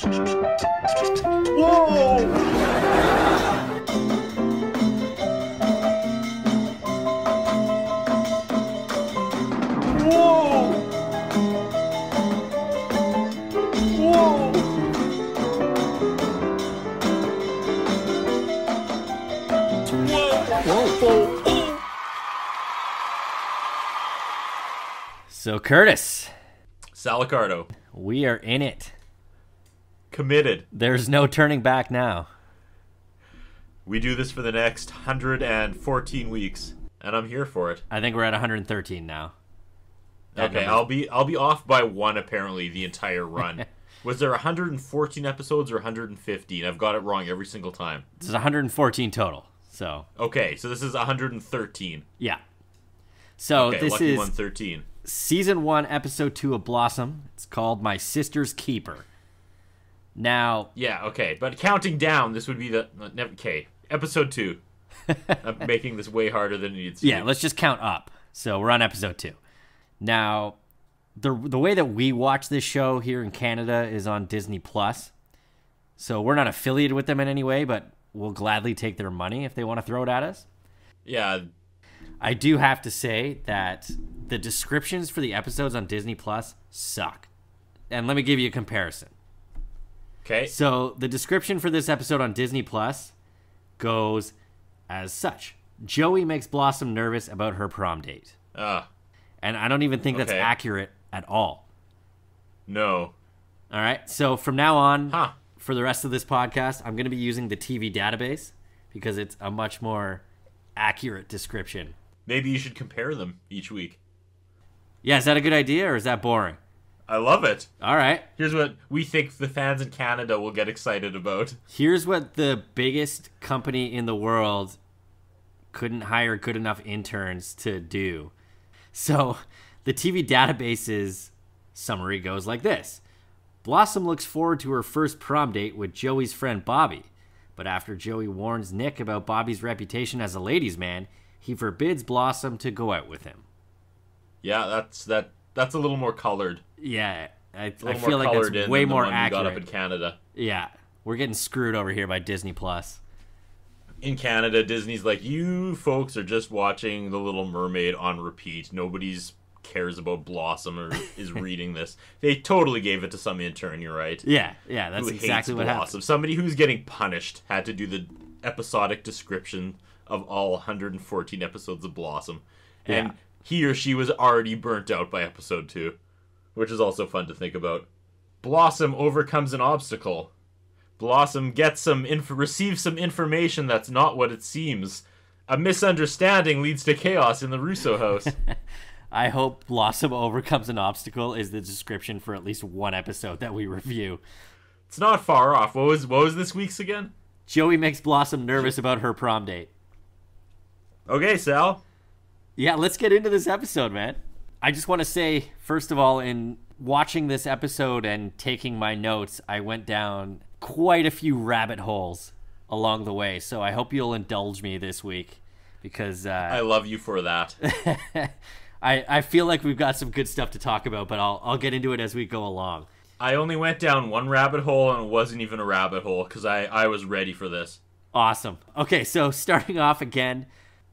So, Curtis, Sal Accardo, we are in it. Committed. There's no turning back now. We do this for the next 114 weeks, and I'm here for it. I think we're at 113 now. That Okay, number's- I'll be I'll be off by one apparently the entire run. Was there 114 episodes or 115? I've got it wrong every single time. This is 114 total. So, Okay, so this is 113. yeah. So, Okay, this is 113. season one, episode two of Blossom. It's called My Sister's Keeper. Now, Yeah, okay, but counting down, this would be the okay episode two. I'm making this way harder than it needs to. yeah, be. let's just count up. So, we're on episode two. Now, the the way that we watch this show here in Canada is on Disney Plus. So, we're not affiliated with them in any way, but we'll gladly take their money if they want to throw it at us. yeah. I do have to say that the descriptions for the episodes on Disney Plus suck. And let me give you a comparison. Okay. So, the description for this episode on Disney Plus goes as such Joey makes Blossom nervous about her prom date. Uh, And I don't even think that's accurate at all. no. All right. So, from now on, Huh. for the rest of this podcast, I'm going to be using the TV database because it's a much more accurate description. Maybe you should compare them each week. Yeah, is that a good idea or is that boring? I love it. All right. Here's what we think the fans in Canada will get excited about. Here's what the biggest company in the world couldn't hire good enough interns to do. So, the TV database's summary goes like this Blossom looks forward to her first prom date with Joey's friend Bobby. But after Joey warns Nick about Bobby's reputation as a ladies' man, he forbids Blossom to go out with him. Yeah, that's that. That's a little more colored. Yeah, I, little feel like that's way more we got up in Canada. Yeah, we're getting screwed over here by Disney Plus. In Canada, Disney's like, you folks are just watching The Little Mermaid on repeat. Nobody's cares about Blossom or is reading this. They totally gave it to some intern. You're right. Yeah, yeah, that's exactly what happened. Somebody who's getting punished had to do the episodic description of all 114 episodes of Blossom, and Yeah. He or she was already burnt out by episode two, which is also fun to think about. Blossom overcomes an obstacle. Blossom gets some inf- receives some information that's not what it seems. A misunderstanding leads to chaos in the Russo house. I hope Blossom overcomes an obstacle is the description for at least one episode that we review. it's not far off. What was what was this week's again? Joey makes Blossom nervous about her prom date. Okay, Sal. Yeah, let's get into this episode, man. I just want to say, first of all, in watching this episode and taking my notes, I went down quite a few rabbit holes along the way. So I hope you'll indulge me this week because I uh, love you for that. I, I feel like we've got some good stuff to talk about, but I'll, I'll get into it as we go along. I only went down one rabbit hole and it wasn't even a rabbit hole because I, I was ready for this. Awesome. Okay, so starting off again,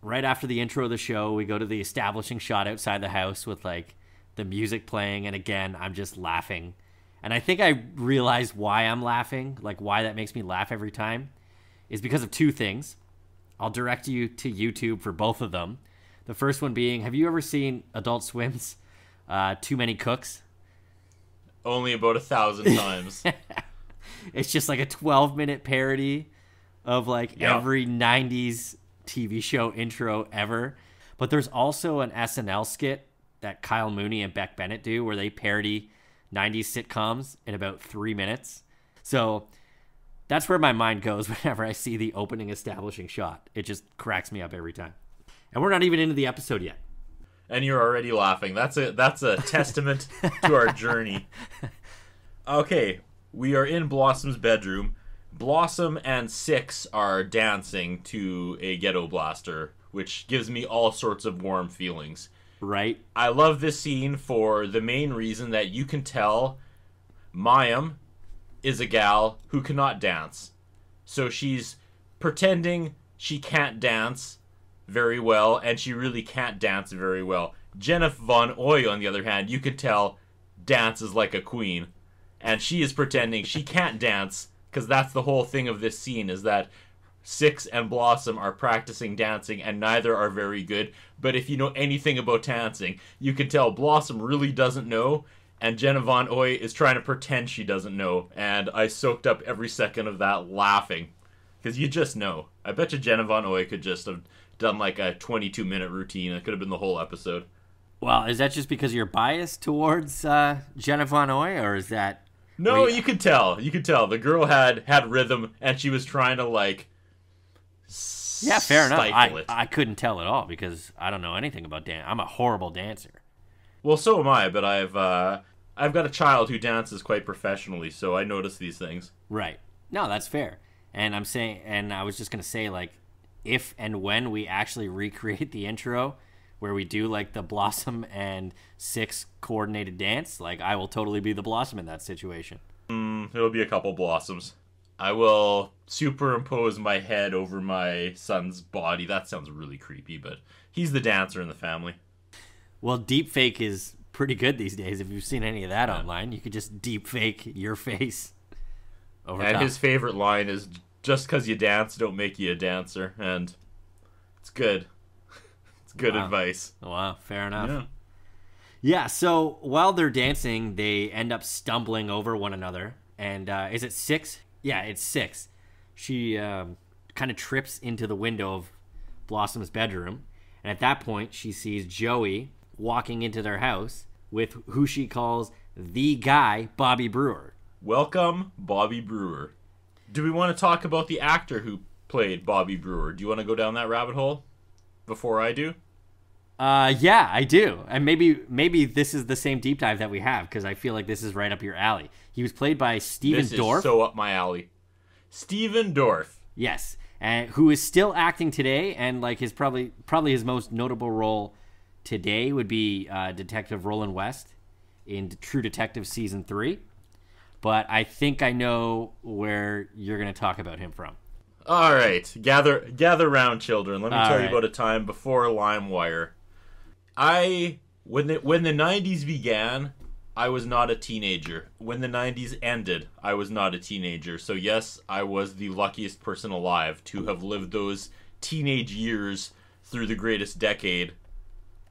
right after the intro of the show, we go to the establishing shot outside the house with like the music playing, and again, I'm just laughing. And I think I realized why I'm laughing, like why that makes me laugh every time, is because of two things. I'll direct you to YouTube for both of them. The first one being, have you ever seen Adult Swim's uh, Too Many Cooks? Only about a thousand times. It's just like a 12 minute parody of like Yeah. every 90s TV show intro ever. But there's also an SNL skit that Kyle Mooney and Beck Bennett do where they parody 90s sitcoms in about three minutes. So that's where my mind goes whenever I see the opening establishing shot. It just cracks me up every time. And we're not even into the episode yet. and you're already laughing. That's a that's a testament to our journey. Okay, we are in Blossom's bedroom. Blossom and Six are dancing to a ghetto blaster, which gives me all sorts of warm feelings. Right? I love this scene for the main reason that you can tell Mayim is a gal who cannot dance. So she's pretending she can't dance very well, and she really can't dance very well. Jennifer Von Oy, on the other hand, you could tell dances like a queen. And she is pretending she can't dance, because that's the whole thing of this scene, is that Six and Blossom are practicing dancing, and neither are very good. But if you know anything about dancing, you can tell Blossom really doesn't know, and Jenna Von Oy is trying to pretend she doesn't know. And I soaked up every second of that laughing, because you just know. I bet you Jenna Von Oy could just have done like a 22 minute routine. It could have been the whole episode. Well, is that just because you're biased towards uh, Jenna Von Oy, or is that? No, you- you could tell. You could tell the girl had had rhythm, and she was trying to like. Yeah, fair enough. I, it. I couldn't tell at all because I don't know anything about dance. I'm a horrible dancer. Well, so am I, but I've uh, I've got a child who dances quite professionally, so I notice these things. Right. No, that's fair. And I'm saying, and I was just gonna say, like, if and when we actually recreate the intro, where we do like the Blossom and Six coordinated dance, like I will totally be the Blossom in that situation. Mm, it'll be a couple blossoms. I will superimpose my head over my son's body. That sounds really creepy, but he's the dancer in the family. Well, deep fake is pretty good these days. If you've seen any of that online, you could just deep fake your face over And top. his favorite line is just because you dance don't make you a dancer and it's good. Good Wow. advice. Wow, fair enough. Yeah. Yeah, so while they're dancing, they end up stumbling over one another. And uh, is it six? Yeah, it's six. She um, kind of trips into the window of Blossom's bedroom. And at that point, she sees Joey walking into their house with who she calls the guy, Bobby Brewer. Welcome, Bobby Brewer. Do we want to talk about the actor who played Bobby Brewer? Do you want to go down that rabbit hole before I do? Uh, yeah, I do, and maybe maybe this is the same deep dive that we have because I feel like this is right up your alley. He was played by Stephen This Dorff. is so up my alley. Stephen Dorff. Yes, and who is still acting today, and like his probably probably his most notable role today would be uh, Detective Roland West in True Detective season three. But I think I know where you're going to talk about him from. All right, gather gather round, children. Let me All tell right. you about a time before LimeWire. I when the when the '90s began, I was not a teenager. When the '90s ended, I was not a teenager. So yes, I was the luckiest person alive to have lived those teenage years through the greatest decade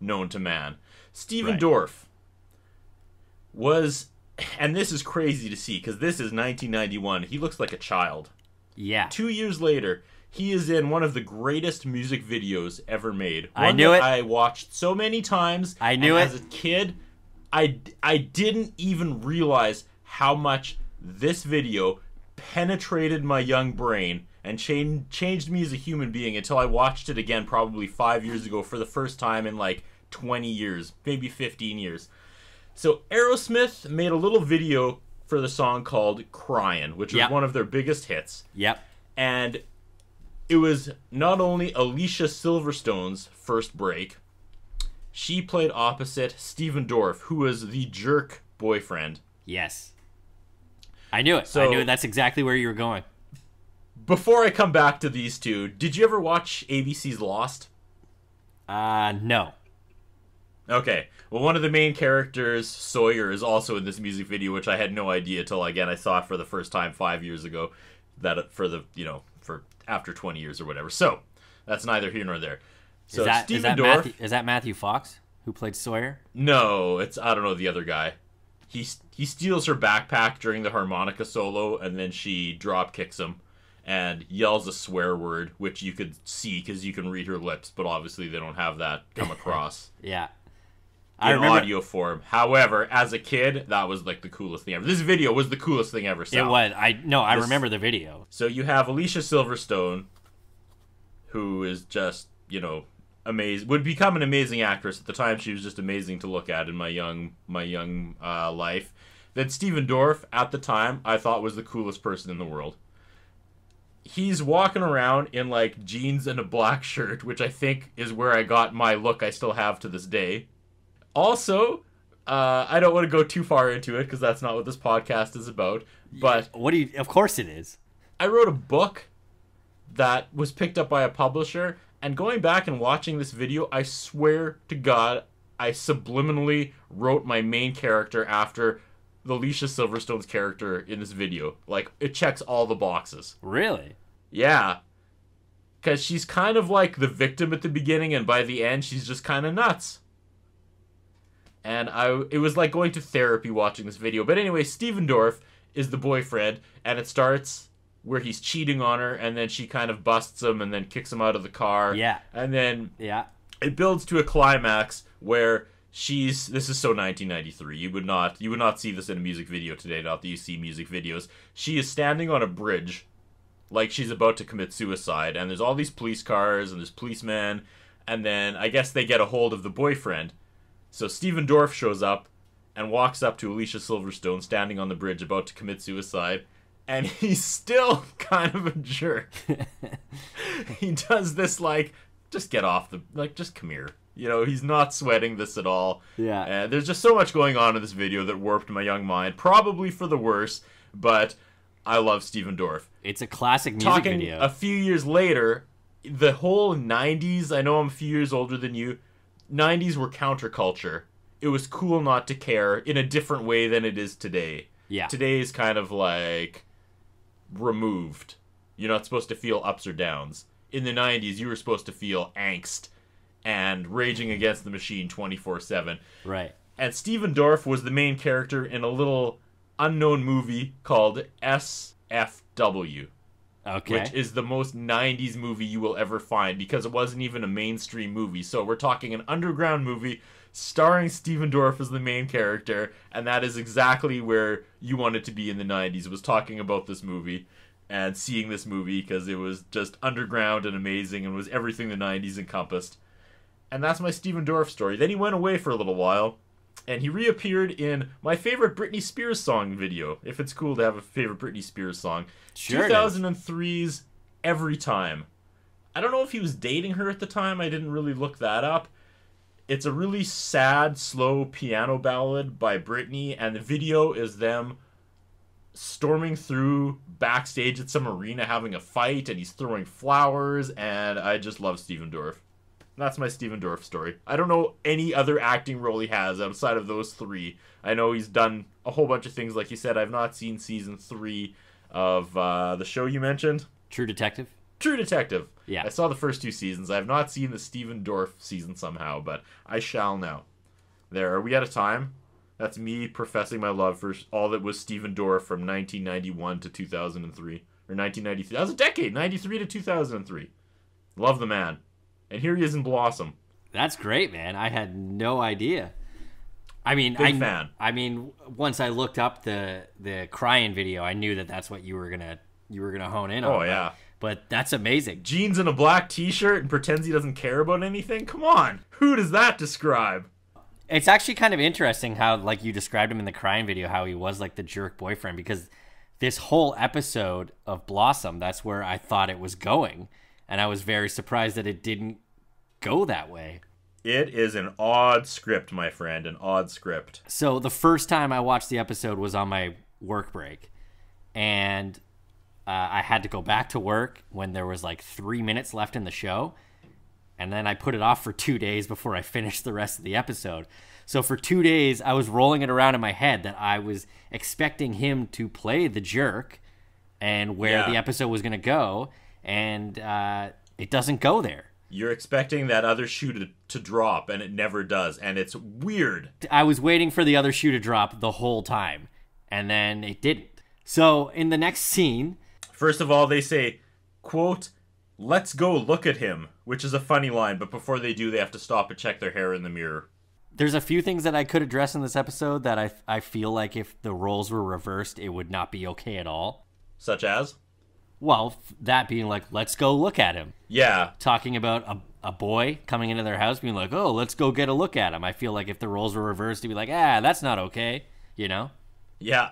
known to man. Stephen Right. Dorff was, and this is crazy to see because this is 1991. He looks like a child. Yeah, Two years later, he is in one of the greatest music videos ever made. I One knew that it. I watched so many times. I knew it. As a kid, I, I didn't even realize how much this video penetrated my young brain and changed changed me as a human being until I watched it again probably five years ago for the first time in like 20 years, maybe 15 years. So Aerosmith made a little video for the song called "Cryin'," which was Yep. one of their biggest hits yep, and it was not only Alicia Silverstone's first break, she played opposite Stephen Dorff, who was the jerk boyfriend. yes. I knew it. I knew it. That's exactly where you were going. Before I come back to these two, did you ever watch ABC's Lost? Uh, no. Okay. Well, one of the main characters, Sawyer, is also in this music video, which I had no idea till again I saw it for the first time five years ago. That for the you know after twenty years or whatever. So that's neither here nor there. So Is that, is that Dorff, Matthew? Is that Matthew Fox who played Sawyer? No, it's I don't know the other guy. He he steals her backpack during the harmonica solo, and then she drop kicks him, and yells a swear word, which you could see because you can read her lips, but obviously they don't have that come across Yeah. I in remember audio form. However, as a kid, that was like the coolest thing ever. This video was the coolest thing ever. it was. I no. I This- remember the video. So you have Alicia Silverstone, who is just you know amazing. Would become an amazing actress at the time. She was just amazing to look at in my young my young uh, life. Then Stephen Dorff at the time I thought was the coolest person in the world. He's walking around in like jeans and a black shirt, which I think is where I got my look I still have to this day. Also, Uh, I don't want to go too far into it because that's not what this podcast is about. But What do you? Of course it is. I wrote a book that was picked up by a publisher, and going back and watching this video, I swear to God, I subliminally wrote my main character after the Alicia Silverstone's character in this video. Like, it checks all the boxes. Really? Yeah. Because she's kind of like the victim at the beginning, and by the end, she's just kind of nuts. And I, it was like going to therapy watching this video. But anyway, Stephen Dorff is the boyfriend, and it starts where he's cheating on her, and then she kind of busts him and then kicks him out of the car. Yeah. And then Yeah. it builds to a climax where she's this is so 1993 you would not you would not see this in a music video today not that you see music videos she is standing on a bridge like she's about to commit suicide and there's all these police cars and there's policemen and then i guess they get a hold of the boyfriend so Stephen Dorff shows up and walks up to Alicia Silverstone standing on the bridge about to commit suicide and he's still kind of a jerk he does this like just get off the like just come here you know he's not sweating this at all Yeah. and there's just so much going on in this video that warped my young mind probably for the worse but i love Stephen Dorff It's a classic music talking video. a few years later the whole 90s i know i'm a few years older than you 90s were counterculture it was cool not to care in a different way than it is today yeah. today is kind of like removed. You're not supposed to feel ups or downs. In the 90s, you were supposed to feel angst and raging against the machine 24 7. Right. And Stephen Dorff was the main character in a little unknown movie called SFW, Okay. which is the most 90s movie you will ever find because it wasn't even a mainstream movie. So we're talking an underground movie starring Stephen Dorff as the main character, and that is exactly where you wanted to be in the 90s. Was talking about this movie and seeing this movie because it was just underground and amazing and was everything the 90s encompassed. And that's my Stephen Dorff story. Then he went away for a little while, and he reappeared in my favorite Britney Spears song video. If it's cool to have a favorite Britney Spears song, Sure it is. 2003's Every Time. I don't know if he was dating her at the time. I didn't really look that up. It's a really sad, slow piano ballad by Britney, and the video is them storming through backstage at some arena having a fight, and he's throwing flowers, and I just love Stephen Dorff. That's my Stephen Dorff story. I don't know any other acting role he has outside of those three. I know he's done a whole bunch of things, like you said. I've not seen season three of uh, the show you mentioned, True Detective. True Detective. Yeah. I saw the first two seasons. I have not seen the Stephen Dorff season somehow, but I shall now. There, are we out of time? That's me professing my love for all that was Stephen Dorff from 1991 to 2003. Or 1993. That was a decade, 93 to 2003. Love the man. And here he is in Blossom. That's great, man. I had no idea. I mean, Big I fan. I mean, once I looked up the the crying video, I knew that that's what you were gonna you were gonna hone in oh, on. Oh, but- yeah. But that's amazing. Jeans and a black t shirt and pretends he doesn't care about anything? Come on. Who does that describe? It's actually kind of interesting how, like, you described him in the crying video, how he was like the jerk boyfriend, because this whole episode of Blossom, that's where I thought it was going, and I was very surprised that it didn't go that way. It is an odd script, my friend. An odd script. So the first time I watched the episode was on my work break, and uh, I had to go back to work when there was like three minutes left in the show, and then I put it off for two days before I finished the rest of the episode. So for two days, I was rolling it around in my head that I was expecting him to play the jerk, and where Yeah. the episode was going to go, and uh, it doesn't go there. You're expecting that other shoe to, to drop, and it never does. And it's weird. I was waiting for the other shoe to drop the whole time, and then it didn't. So in the next scene, First of all, they say, quote, let's go look at him, which is a funny line, but before they do, they have to stop and check their hair in the mirror. there's a few things that I could address in this episode that I I feel like if the roles were reversed, it would not be okay at all. Such as? Well, that being like, let's go look at him. Yeah, Talking about a, a boy coming into their house being like, oh, let's go get a look at him. I feel like if the roles were reversed, it'd be like, ah, that's not okay. You know? yeah.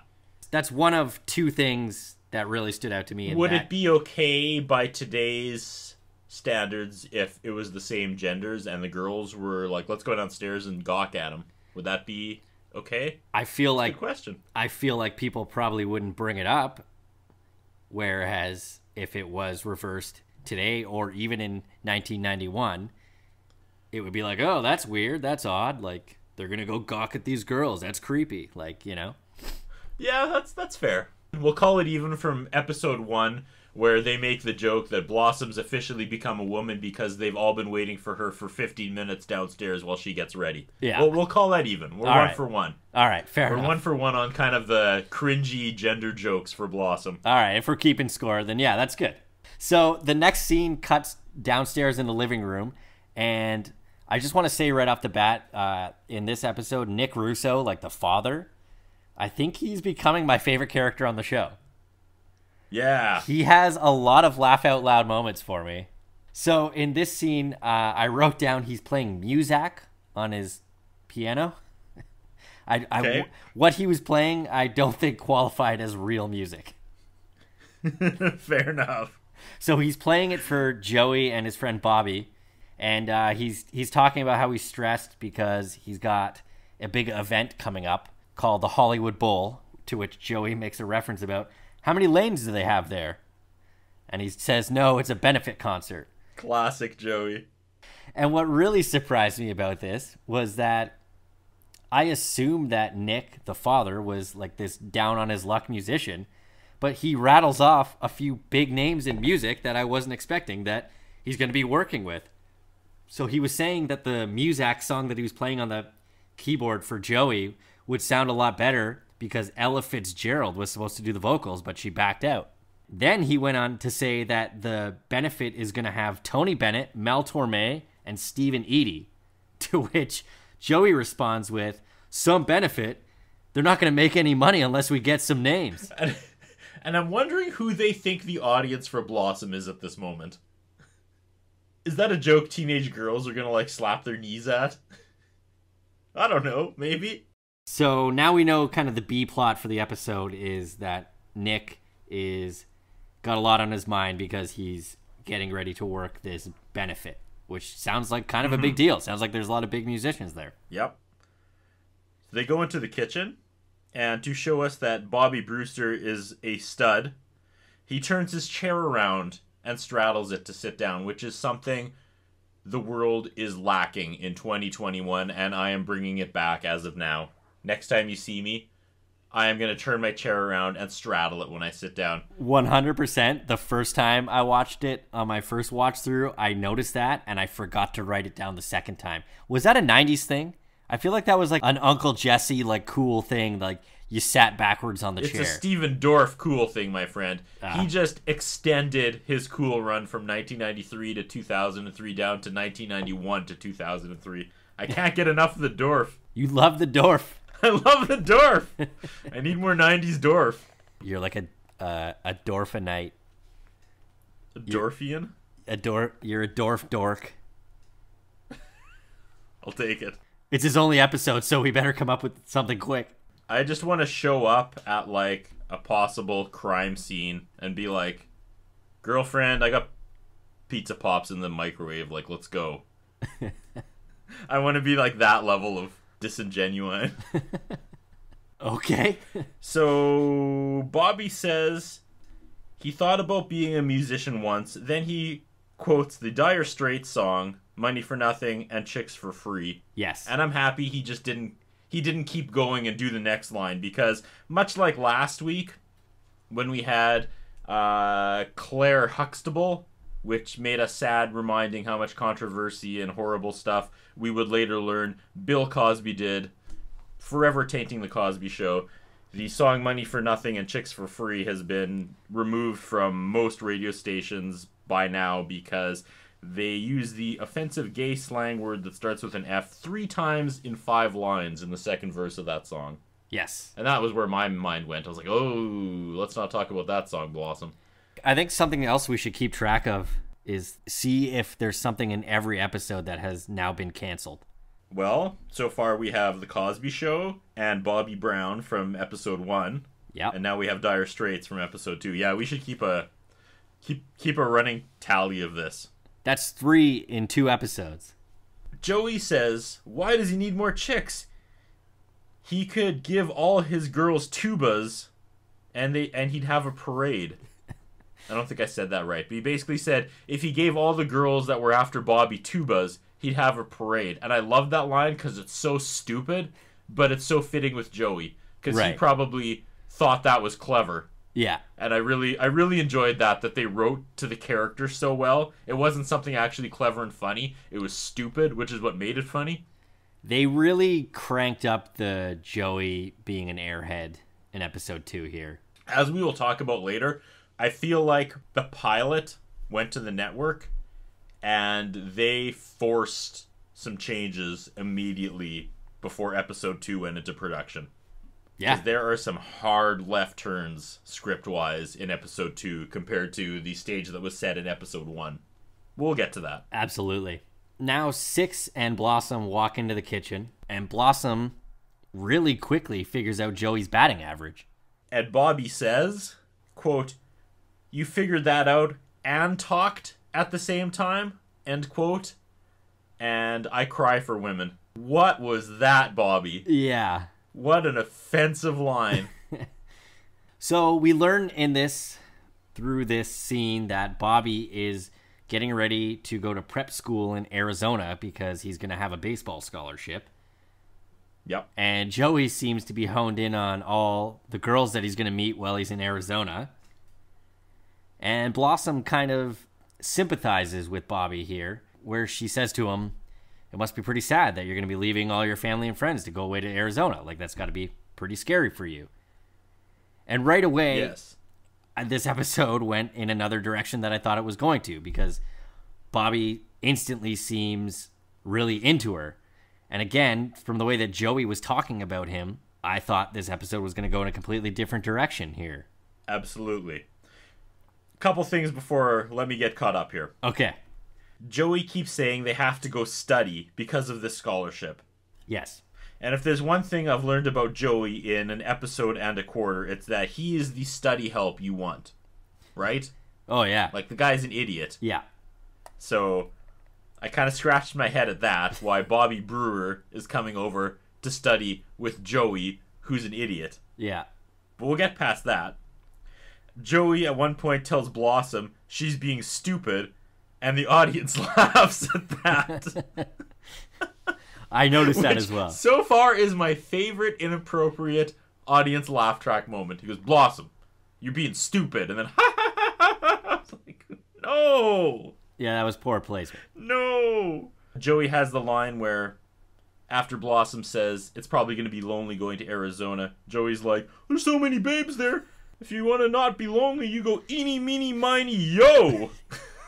That's one of two things that really stood out to me. In Would that. it be okay by today's standards if it was the same genders and the girls were like, let's go downstairs and gawk at him? Would that be Okay, I feel good like question. I feel like people probably wouldn't bring it up. Whereas if it was reversed today or even in 1991, it would be like, oh, that's weird. That's odd. Like, they're going to go gawk at these girls. That's creepy. Like, you know? Yeah, that's that's fair. We'll call it even from episode one, where they make the joke that Blossom's officially become a woman because they've all been waiting for her for 15 minutes downstairs while she gets ready. Yeah. We'll, we'll call that even. We're All one right. for one. All right, fair We're enough. one for one on kind of the cringy gender jokes for Blossom. All right, if we're keeping score, then yeah, that's good. So the next scene cuts downstairs in the living room, and I just want to say right off the bat, uh, in this episode, Nick Russo, like the father, I think he's becoming my favorite character on the show. Yeah. He has a lot of laugh out loud moments for me. So in this scene, uh, I wrote down he's playing Muzak on his piano. I, I- Okay. what he was playing, I don't think qualified as real music. Fair enough. So he's playing it for Joey and his friend Bobby, and uh, he's he's talking about how he's stressed because he's got a big event coming up called the Hollywood Bowl, to which Joey makes a reference about how many lanes do they have there, and he says no, it's a benefit concert. Classic Joey. And what really surprised me about this was that I assumed that Nick, the father, was like this down on his luck musician, but he rattles off a few big names in music that I wasn't expecting that he's going to be working with. So he was saying that the Muzak song that he was playing on the keyboard for Joey would sound a lot better because Ella Fitzgerald was supposed to do the vocals, but she backed out. Then he went on to say that the benefit is going to have Tony Bennett, Mel Torme, and Steve and Eydie. To which Joey responds with, Some benefit? They're not going to make any money unless we get some names. And, and I'm wondering who they think the audience for Blossom is at this moment. Is that a joke teenage girls are gonna like slap their knees at? I don't know, maybe. So now we know kind of the B plot for the episode is that Nick is got a lot on his mind because he's getting ready to work this benefit, which sounds like kind of a big mm-hmm. deal. Sounds like there's a lot of big musicians there. Yep. They go into the kitchen, and to show us that Bobby Brewster is a stud, he turns his chair around and straddles it to sit down, which is something the world is lacking in 2021, and I am bringing it back as of now. Next time you see me, I am going to turn my chair around and straddle it when I sit down. 100%. The first time I watched it on my first watch through, I noticed that and I forgot to write it down the second time. Was that a 90s thing? I feel like that was like an Uncle Jesse like cool thing like you sat backwards on the It's chair. It's a Stephen Dorff cool thing, my friend. Ah. He just extended his cool run from 1993 to 2003 down to 1991 to 2003. I can't get enough of the Dorff. you love the Dorff. I love the dwarf. I need more 90s dwarf. You're like a uh, a Dorfinite. A Dorfian? A Dorf you're a Dorf dork. I'll take it. It's his only episode, so we better come up with something quick. I just want to show up at like a possible crime scene and be like, girlfriend, I got pizza pops in the microwave. Like, let's go. I want to be like that level of disingenuine. Okay. So Bobby says he thought about being a musician once. Then he quotes the Dire Straits song "Money for Nothing" and "Chicks for Free," yes. and I'm happy he just didn't he didn't keep going and do the next line because much like last week when we had uh, Claire Huxtable. Which made us sad, reminding how much controversy and horrible stuff we would later learn Bill Cosby did forever tainting the Cosby Show. The song "Money for Nothing" and "Chicks for Free" has been removed from most radio stations by now because they use the offensive gay slang word that starts with an F three times in five lines in the second verse of that song. yes. And that was where my mind went. I was like, "Oh, let's not talk about that song, Blossom." I think something else we should keep track of is see if there's something in every episode that has now been canceled. Well, so far we have the Cosby Show and Bobby Brown from episode one. Yep. and now we have Dire Straits from episode two. Yeah, we should keep a keep keep a running tally of this. That's three in two episodes. Joey says, "Why does he need more chicks? he could give all his girls tubas and they and he'd have a parade. I don't think I said that right, but he basically said if he gave all the girls that were after Bobby tubas, he'd have a parade. And I love that line because it's so stupid, but it's so fitting with Joey because he probably thought that was clever. Yeah. And I really, I really enjoyed that that they wrote to the character so well. It wasn't something actually clever and funny. It was stupid, which is what made it funny. They really cranked up the Joey being an airhead in episode two here. as we will talk about later, I feel like the pilot went to the network and they forced some changes immediately before episode 2 went into production. Yeah. There are some hard left turns script wise in episode 2 compared to the stage that was set in episode 1. We'll get to that. Absolutely. Now, Six and Blossom walk into the kitchen, and Blossom really quickly figures out Joey's batting average. And Bobby says, quote, You figured that out and talked at the same time? End quote. And I cry for women. What was that, Bobby? Yeah. What an offensive line. So we learn in this, through this scene, that Bobby is getting ready to go to prep school in Arizona because he's going to have a baseball scholarship. yep. And Joey seems to be honed in on all the girls that he's going to meet while he's in Arizona. And Blossom kind of sympathizes with Bobby here, where she says to him, It must be pretty sad that you're going to be leaving all your family and friends to go away to Arizona. Like, that's got to be pretty scary for you. And right away, Yes. uh, this episode went in another direction that I thought it was going to because Bobby instantly seems really into her. And again, from the way that Joey was talking about him, I thought this episode was going to go in a completely different direction here. Absolutely. Couple things before let me get caught up here. Okay. Joey keeps saying they have to go study because of this scholarship. Yes. And if there's one thing I've learned about Joey in an episode and a quarter, it's that he is the study help you want. Right? Oh, yeah. Like the guy's an idiot. yeah. So I kind of scratched my head at that, why Bobby Brewer is coming over to study with Joey, who's an idiot. Yeah. But we'll get past that. Joey at one point tells Blossom she's being stupid, and the audience laughs at that. I noticed that as well. So far is my favorite inappropriate audience laugh track moment. He goes, Blossom, you're being stupid, and then I was like, no. Yeah, that was poor placement. No. Joey has the line where after Blossom says it's probably going to be lonely going to Arizona, Joey's like, "There's so many babes there. If you want to not be lonely, you go eeny meeny miny yo."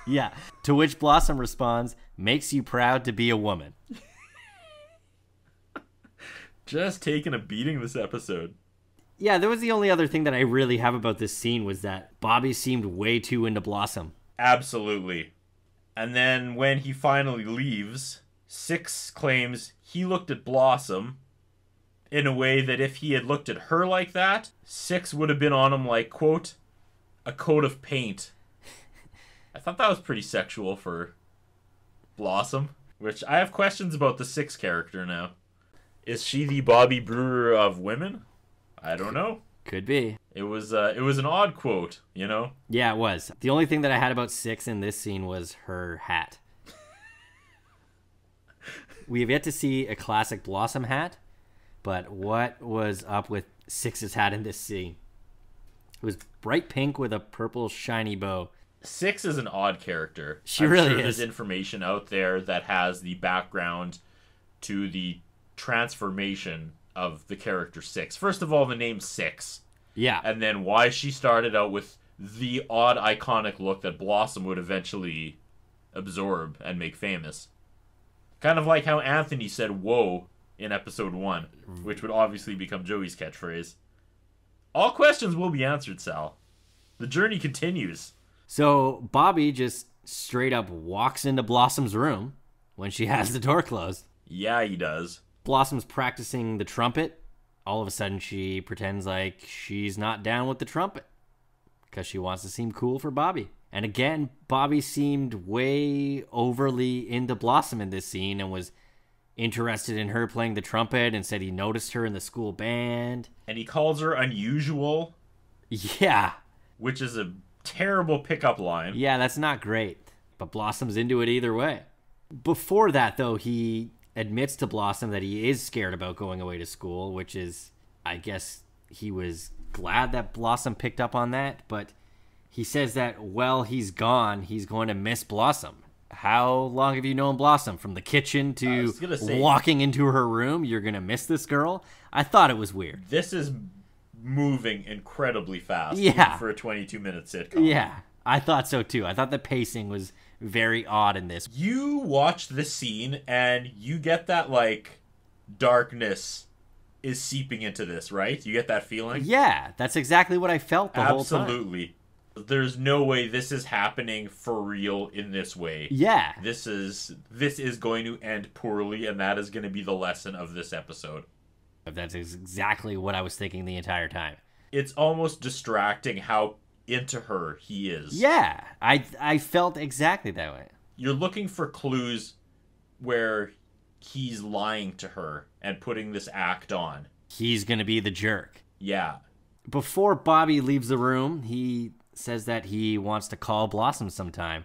Yeah. To which Blossom responds, makes you proud to be a woman. Just taking a beating this episode. Yeah, there was the only other thing that I really have about this scene was that Bobby seemed way too into Blossom. Absolutely. And then when he finally leaves, Six claims he looked at Blossom in a way that if he had looked at her like that, Six would have been on him like, quote, a coat of paint. I thought that was pretty sexual for Blossom, which I have questions about the Six character now. Is she the Bobby Brewer of women? I don't know. Could be. It was uh, it was an odd quote, you know. Yeah, it was. The only thing that I had about Six in this scene was her hat. we have yet to see a classic Blossom hat, but what was up with Six's hat in this scene? It was bright pink with a purple shiny bow. Six is an odd character. She I'm really sure is. There's information out there that has the background to the transformation of the character Six. First of all, the name Six, Yeah. and then why she started out with the odd iconic look that Blossom would eventually absorb and make famous. Kind of like how Anthony said "whoa" in episode one, which would obviously become Joey's catchphrase. All questions will be answered, Sal. The journey continues. So Bobby just straight up walks into Blossom's room when she has the door closed. Yeah, he does. Blossom's practicing the trumpet. All of a sudden, she pretends like she's not down with the trumpet because she wants to seem cool for Bobby. And again, Bobby seemed way overly into Blossom in this scene and was interested in her playing the trumpet and said he noticed her in the school band. And he calls her unusual, Yeah. which is a terrible pickup line. Yeah, that's not great. But Blossom's into it either way. Before that, though, he admits to Blossom that he is scared about going away to school, which is, I guess, he was glad that Blossom picked up on that. But he says that while he's gone, he's going to miss Blossom. How long have you known Blossom? From the kitchen to walking into her room? You're going to miss this girl? I thought it was weird. This is moving incredibly fast Yeah. for a 22 minute sitcom. Yeah, I thought so too. I thought the pacing was very odd in this. You watch this scene and you get that like darkness is seeping into this, right? You get that feeling? Yeah, that's exactly what I felt the whole time. Absolutely. There's no way this is happening for real in this way. Yeah, This is this is going to end poorly and that is going to be the lesson of this episode. that's exactly what I was thinking the entire time. It's almost distracting how into her he is. Yeah, I I felt exactly that way. You're looking for clues where he's lying to her and putting this act on. He's gonna be the jerk. Yeah. Before Bobby leaves the room, he says that he wants to call Blossom sometime,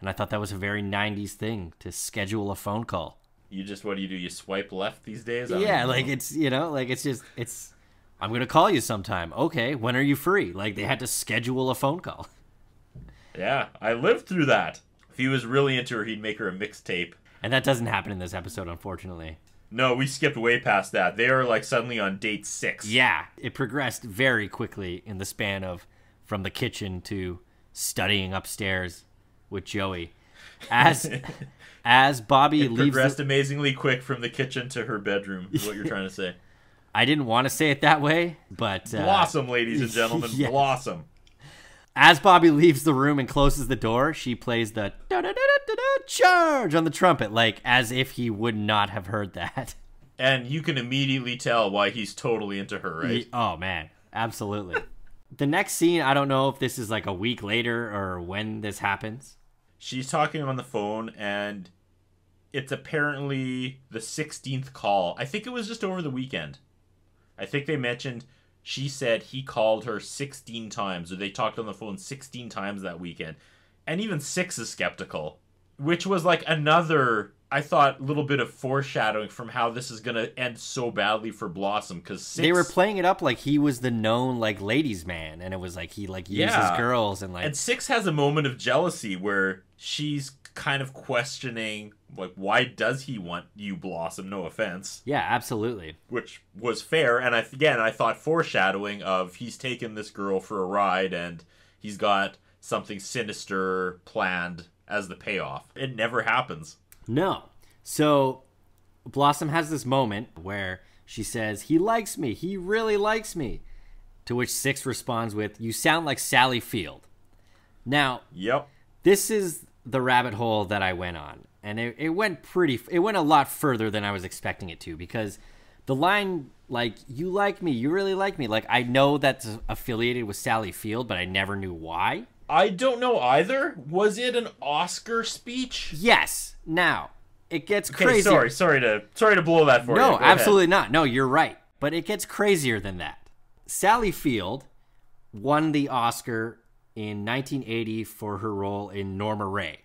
and I thought that was a very '90s thing to schedule a phone call. You just what do you do? You swipe left these days? Yeah, like it's you know, like it's just it's. I'm gonna call you sometime. Okay, when are you free? Like they had to schedule a phone call. Yeah, I lived through that. If he was really into her, he'd make her a mixtape. And that doesn't happen in this episode, unfortunately. No, we skipped way past that. They are like suddenly on date six. Yeah, it progressed very quickly in the span of from the kitchen to studying upstairs with Joey. As as Bobby It leaves, progressed the, amazingly quick from the kitchen to her bedroom. Is what you're trying to say? I didn't want to say it that way, but uh, Blossom, ladies and gentlemen, Yes. blossom. as Bobby leaves the room and closes the door, she plays the da-da-da-da-da-da charge on the trumpet, like as if he would not have heard that. And you can immediately tell why he's totally into her, right? Ye- Oh man, absolutely. The next scene, I don't know if this is like a week later or when this happens. She's talking on the phone, and it's apparently the 16th call. I think it was just over the weekend. I think they mentioned she said he called her 16 times, or they talked on the phone 16 times that weekend. And even six is skeptical, which was like another, I thought, a little bit of foreshadowing from how this is going to end so badly for Blossom. Because They were playing it up like he was the known like ladies man, and it was like he like uses Yeah. girls and like And Six has a moment of jealousy where she's kind of questioning, like, why does he want you, Blossom? No offense. yeah, absolutely. Which was fair. And I, again, I thought foreshadowing of he's taken this girl for a ride and he's got something sinister planned as the payoff. It never happens. No. So Blossom has this moment where she says, He likes me. He really likes me. To which Six responds with, You sound like Sally Field. Now, Yep. this is the rabbit hole that I went on. And it, it went pretty, it went a lot further than I was expecting it to because the line, like, you like me, you really like me, like, I know that's affiliated with Sally Field, but I never knew why. I don't know either. Was it an Oscar speech? Yes. Now, it gets Okay, crazy. sorry, sorry to sorry to blow that for you. No, Go ahead. absolutely not. No, you're right. But it gets crazier than that. Sally Field won the Oscar in 1980 for her role in Norma Rae.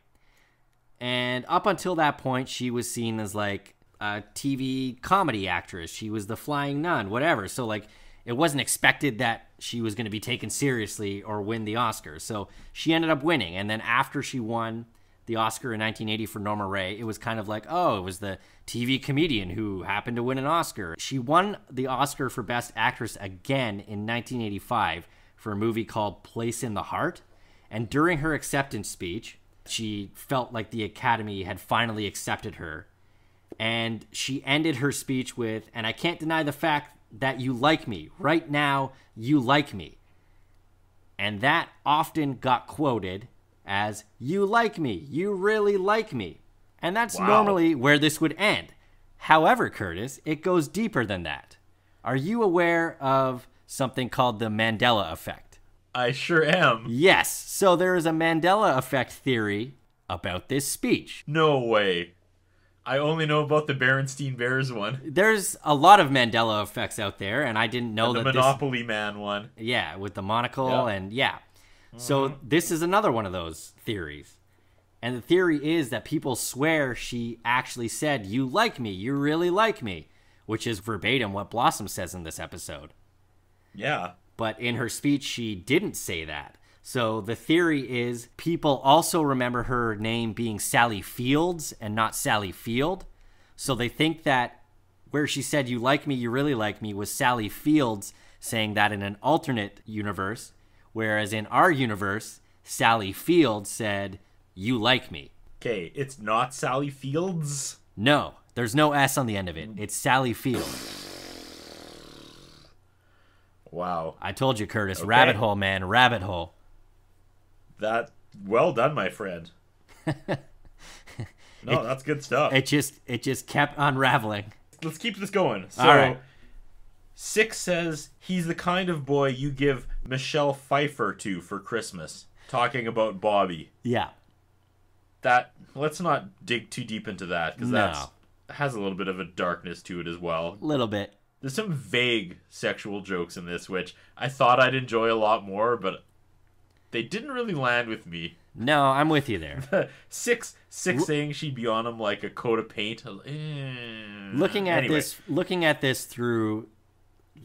And up until that point, she was seen as like a TV comedy actress. She was the flying nun, whatever. So, like, it wasn't expected that she was going to be taken seriously or win the Oscar. So she ended up winning. And then after she won the Oscar in 1980 for Norma Rae, it was kind of like, oh, it was the TV comedian who happened to win an Oscar. She won the Oscar for Best Actress again in 1985 for a movie called Place in the Heart. And during her acceptance speech, she felt like the Academy had finally accepted her. And she ended her speech with, and I can't deny the fact that you like me. Right now, you like me. And that often got quoted as, You like me. You really like me. And that's Wow. normally where this would end. However, Curtis, it goes deeper than that. Are you aware of something called the Mandela effect? I sure am. Yes. So there is a Mandela effect theory about this speech. No way. I only know about the Berenstein Bears one. There's a lot of Mandela effects out there, and I didn't know The that this Monopoly Man one. Yeah, with the monocle Yeah. and yeah. So mm-hmm. this is another one of those theories. And the theory is that people swear she actually said, You like me, you really like me, which is verbatim what Blossom says in this episode. Yeah. But in her speech, she didn't say that. So the theory is people also remember her name being Sally Fields and not Sally Field. So they think that where she said, You like me, you really like me, was Sally Fields saying that in an alternate universe. Whereas in our universe, Sally Fields said, You like me. Okay, it's not Sally Fields. No, there's no S on the end of it. It's Sally Fields. Wow. I told you, Curtis. Rabbit hole, man. Rabbit hole. That well done, my friend. no, that's good stuff. It just it just kept unraveling. Let's keep this going. So, All right. Six says he's the kind of boy you give Michelle Pfeiffer to for Christmas. Talking about Bobby. Yeah. That let's not dig too deep into that because No. that has a little bit of a darkness to it as well. A little bit. There's some vague sexual jokes in this, which I thought I'd enjoy a lot more, but they didn't really land with me. No, I'm with you there. six, six saying she'd be on him like a coat of paint. Eh. looking at Anyway, this looking at this through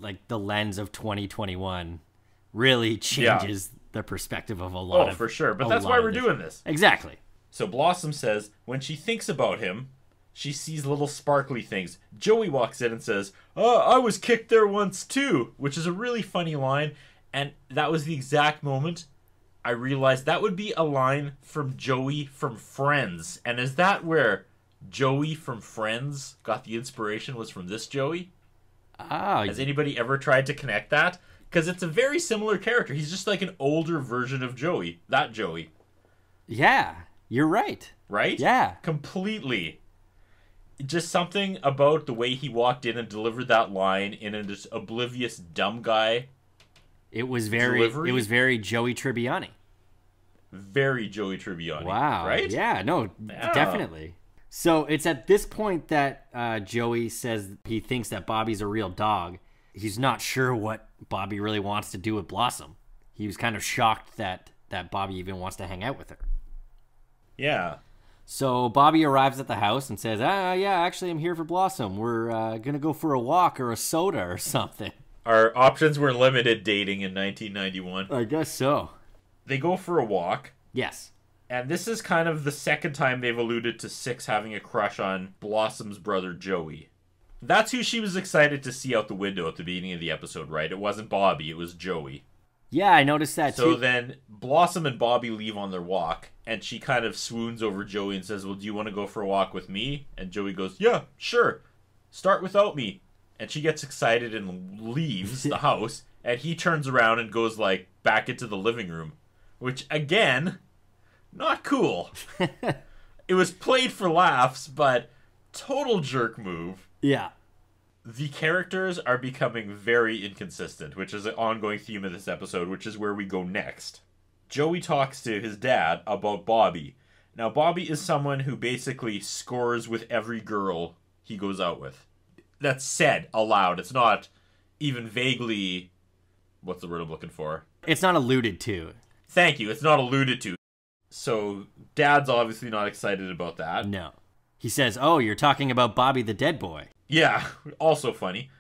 like the lens of 2021 really changes the perspective of a lot oh, of for sure. But that's why we're doing this. Exactly. So Blossom says when she thinks about him, she sees little sparkly things. Joey walks in and says, "Oh, I was kicked there once too," which is a really funny line, and that was the exact moment I realized that would be a line from Joey from Friends. And is that where Joey from Friends got the inspiration was from this Joey? Oh, Has anybody ever tried to connect that? Because it's a very similar character. He's just like an older version of Joey. That Joey, yeah. You're right. right? Yeah. completely just something about the way he walked in and delivered that line in a just oblivious dumb guy It was very Delivery? it was very Joey Tribbiani. very joey tribbiani Wow. right Yeah, no, Yeah. definitely. So it's at this point that uh, Joey says he thinks that Bobby's a real dog. He's not sure what Bobby really wants to do with Blossom. He was kind of shocked that that Bobby even wants to hang out with her. yeah So Bobby arrives at the house and says, "Ah, yeah, actually, I'm here for Blossom. We're uh, gonna go for a walk or a soda or something." Our options were limited dating in 1991 I guess so. they go for a walk Yes. and this is kind of the second time they've alluded to six having a crush on blossom's brother joey that's who she was excited to see out the window at the beginning of the episode right it wasn't bobby it was joey Yeah, I noticed that So too. So then Blossom and Bobby leave on their walk, and she kind of swoons over Joey and says, Well, do you want to go for a walk with me? And Joey goes, Yeah, sure. Start without me. And she gets excited and leaves the house, and he turns around and goes, like, back into the living room. Which, again, not cool. it was played for laughs, but total jerk move yeah. the characters are becoming very inconsistent, which is an ongoing theme of this episode, which is where we go next. Joey talks to his dad about Bobby. Now, Bobby is someone who basically scores with every girl he goes out with. That's said aloud. It's not even vaguely. What's the word I'm looking for? It's not alluded to. Thank you. It's not alluded to. So, dad's obviously not excited about that. No. He says, "Oh, you're talking about Bobby the dead boy." Yeah, also funny.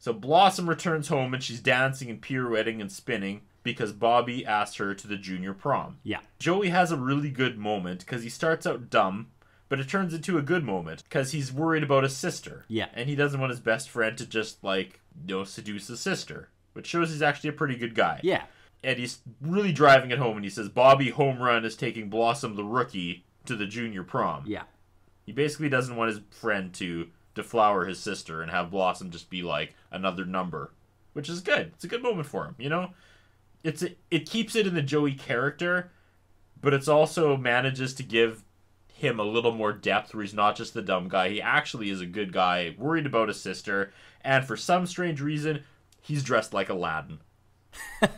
So Blossom returns home and she's dancing and pirouetting and spinning because Bobby asked her to the junior prom. Yeah. Joey has a really good moment because he starts out dumb, but it turns into a good moment because he's worried about his sister. Yeah. And he doesn't want his best friend to just, like, you know, seduce his sister, which shows he's actually a pretty good guy. Yeah. And he's really driving it home and he says Bobby Home Run is taking Blossom the rookie to the junior prom. Yeah. He basically doesn't want his friend to deflower his sister and have Blossom just be like another number, which is good. It's a good moment for him, you know. It's a, it keeps it in the Joey character, but it's also manages to give him a little more depth where he's not just the dumb guy. He actually is a good guy, worried about his sister, and for some strange reason, he's dressed like Aladdin.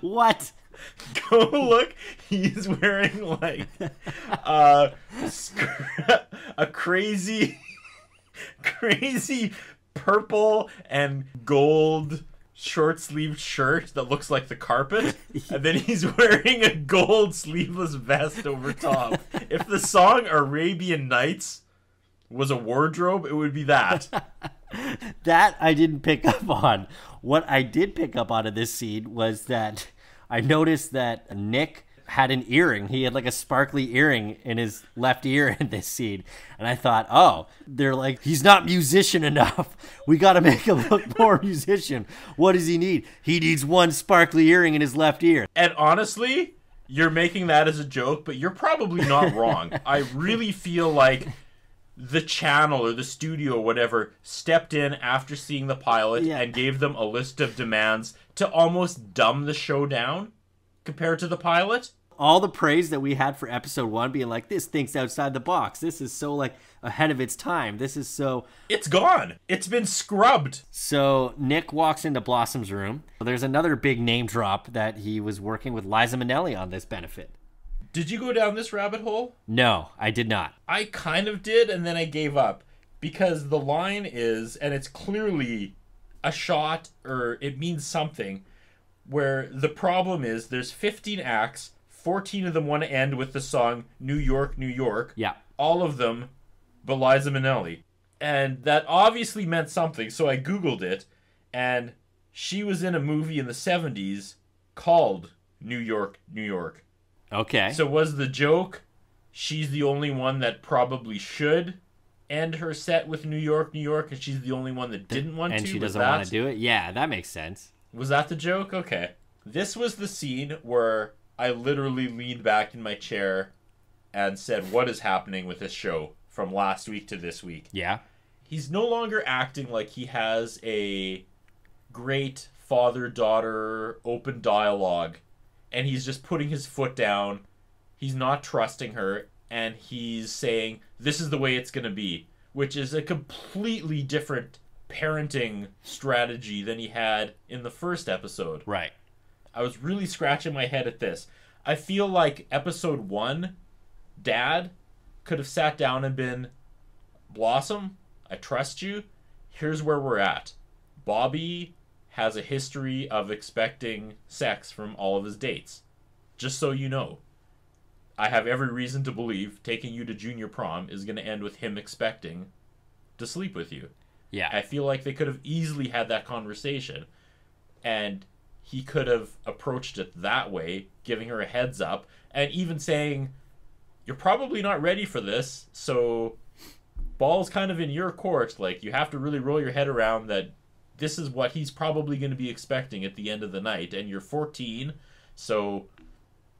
What? go look. He's wearing like uh, a crazy, crazy purple and gold short sleeved shirt that looks like the carpet, and then he's wearing a gold sleeveless vest over top. if the song Arabian Nights was a wardrobe, it would be that. that I didn't pick up on. What I did pick up on in this scene was that I noticed that Nick had an earring. He had like a sparkly earring in his left ear in this scene. And I thought, oh, they're like, he's not musician enough. We got to make him look more musician. What does he need? He needs one sparkly earring in his left ear. And honestly, you're making that as a joke, but you're probably not wrong. I really feel like the channel or the studio or whatever stepped in after seeing the pilot Yeah. and gave them a list of demands to almost dumb the show down compared to the pilot. All the praise that we had for episode one being like, this thinks outside the box. This is so like ahead of its time. This is so It's gone. It's been scrubbed. So Nick walks into Blossom's room. There's another big name drop that he was working with Liza Minnelli on this benefit. Did you go down this rabbit hole? No, I did not. I kind of did, and then I gave up because the line is, and it's clearly a shot or it means something. Where the problem is, there's 15 acts, 14 of them want to end with the song "New York, New York." Yeah. all of them, but Liza Minnelli, and that obviously meant something. So I googled it, and she was in a movie in the 70s called New York, New York. Okay. So was the joke she's the only one that probably should end her set with New York, New York, and she's the only one that didn't want and to? she doesn't that- want to do it. Yeah, that makes sense. Was that the joke? Okay. This was the scene where I literally leaned back in my chair and said, What is happening with this show from last week to this week? Yeah. He's no longer acting like he has a great father daughter open dialogue and he's just putting his foot down. He's not trusting her and he's saying, This is the way it's going to be, which is a completely different parenting strategy than he had in the first episode. Right. I was really scratching my head at this. I feel like episode one, Dad could have sat down and been, Blossom, I trust you. Here's where we're at. Bobby has a history of expecting sex from all of his dates. Just so you know. I have every reason to believe taking you to junior prom is going to end with him expecting to sleep with you. Yeah. I feel like they could have easily had that conversation. And he could have approached it that way, giving her a heads up, and even saying, You're probably not ready for this, so ball's kind of in your court. Like, you have to really roll your head around that this is what he's probably going to be expecting at the end of the night, and you're 14, so,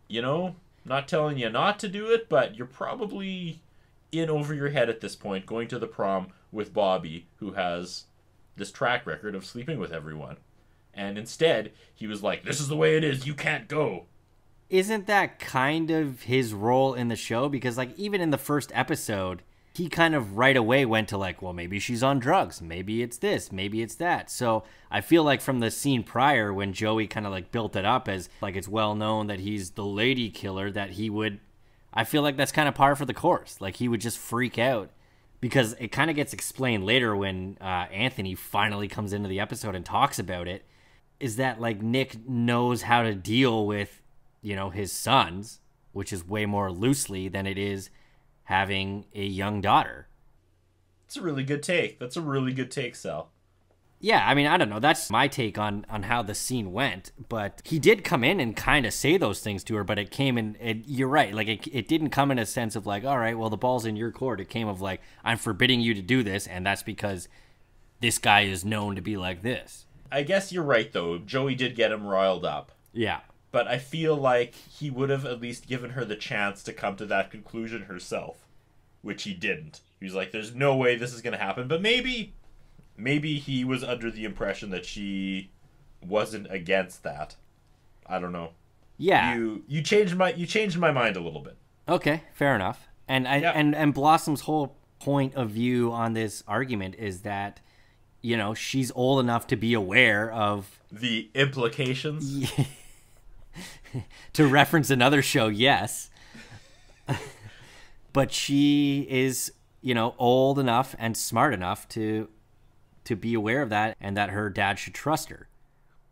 you know, not telling you not to do it, but you're probably in over your head at this point, going to the prom with Bobby, who has this track record of sleeping with everyone. And instead, he was like, This is the way it is, you can't go. Isn't that kind of his role in the show? Because, like, even in the first episode, he kind of right away went to, like, well, maybe she's on drugs. Maybe it's this. Maybe it's that. So I feel like from the scene prior, when Joey kind of, like, built it up as, like, it's well known that he's the lady killer, that he would. I feel like that's kind of par for the course. Like, he would just freak out. Because it kind of gets explained later when uh, Anthony finally comes into the episode and talks about it is that like Nick knows how to deal with, you know, his sons, which is way more loosely than it is having a young daughter. It's a really good take. That's a really good take, Sal. Yeah, I mean, I don't know. That's my take on on how the scene went. But he did come in and kind of say those things to her, but it came in. It, you're right. Like it, it didn't come in a sense of like, all right, well, the ball's in your court. It came of like, I'm forbidding you to do this, and that's because this guy is known to be like this. I guess you're right, though. Joey did get him riled up. Yeah. But I feel like he would have at least given her the chance to come to that conclusion herself, which he didn't. He was like, "There's no way this is going to happen." But maybe, maybe he was under the impression that she wasn't against that. I don't know. Yeah. You you changed my you changed my mind a little bit. Okay, fair enough. And I, Yeah. and and Blossom's whole point of view on this argument is that you know she's old enough to be aware of The implications. to reference another show, yes. but she is, you know, old enough and smart enough to to be aware of that and that her dad should trust her,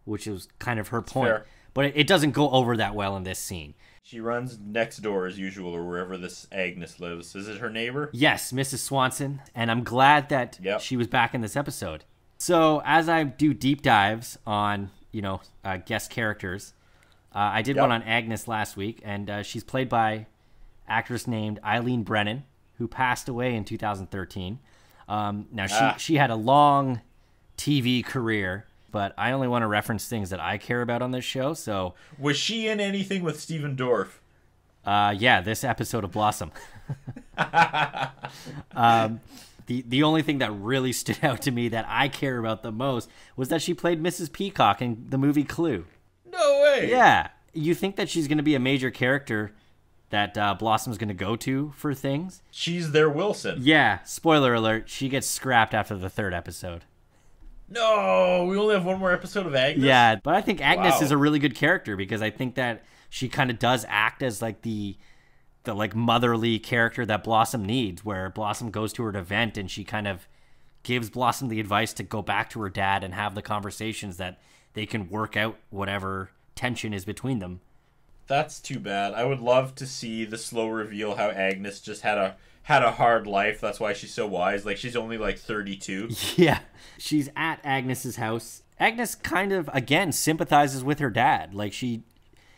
which is kind of her point. fair. But it, it doesn't go over that well in this scene. She runs next door as usual, or wherever this Agnes lives. Is it her neighbor? Yes, Mrs. Swanson, and I'm glad that Yep. she was back in this episode. So as I do deep dives on, you know, uh, guest characters, uh, I did Yep. one on Agnes last week, and uh, she's played by actress named Eileen Brennan, who passed away in 2013. Um, now she Ah. she had a long TV career, but I only want to reference things that I care about on this show. So Was she in anything with Stephen Dorff? uh, yeah, this episode of Blossom. um, the the only thing that really stood out to me that I care about the most was that she played Mrs. Peacock in the movie Clue. No way. Yeah, you think that she's going to be a major character that uh, Blossom's going to go to for things? She's their Wilson. Yeah. Spoiler alert: she gets scrapped after the third episode. No, we only have one more episode of Agnes. Yeah, but I think Agnes Wow. is a really good character because I think that she kind of does act as like the the like motherly character that Blossom needs where Blossom goes to her event and she kind of gives Blossom the advice to go back to her dad and have the conversations that they can work out whatever tension is between them. That's too bad. I would love to see the slow reveal how Agnes just had a had a hard life. That's why she's so wise. Like she's only like 32. Yeah. She's at Agnes's house. Agnes kind of again sympathizes with her dad. Like she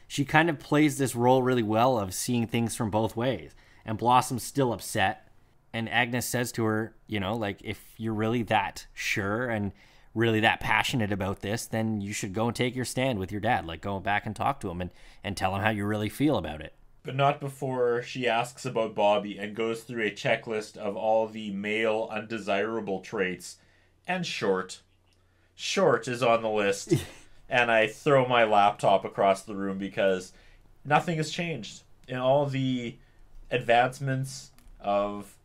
she kind of plays this role really well of seeing things from both ways. And Blossom's still upset. And Agnes says to her, you know, like if you're really that sure and really that passionate about this, then you should go and take your stand with your dad. Like go back and talk to him and, and tell him how you really feel about it. But not before she asks about Bobby and goes through a checklist of all the male undesirable traits. And short. Short is on the list. and I throw my laptop across the room because nothing has changed. In all the advancements of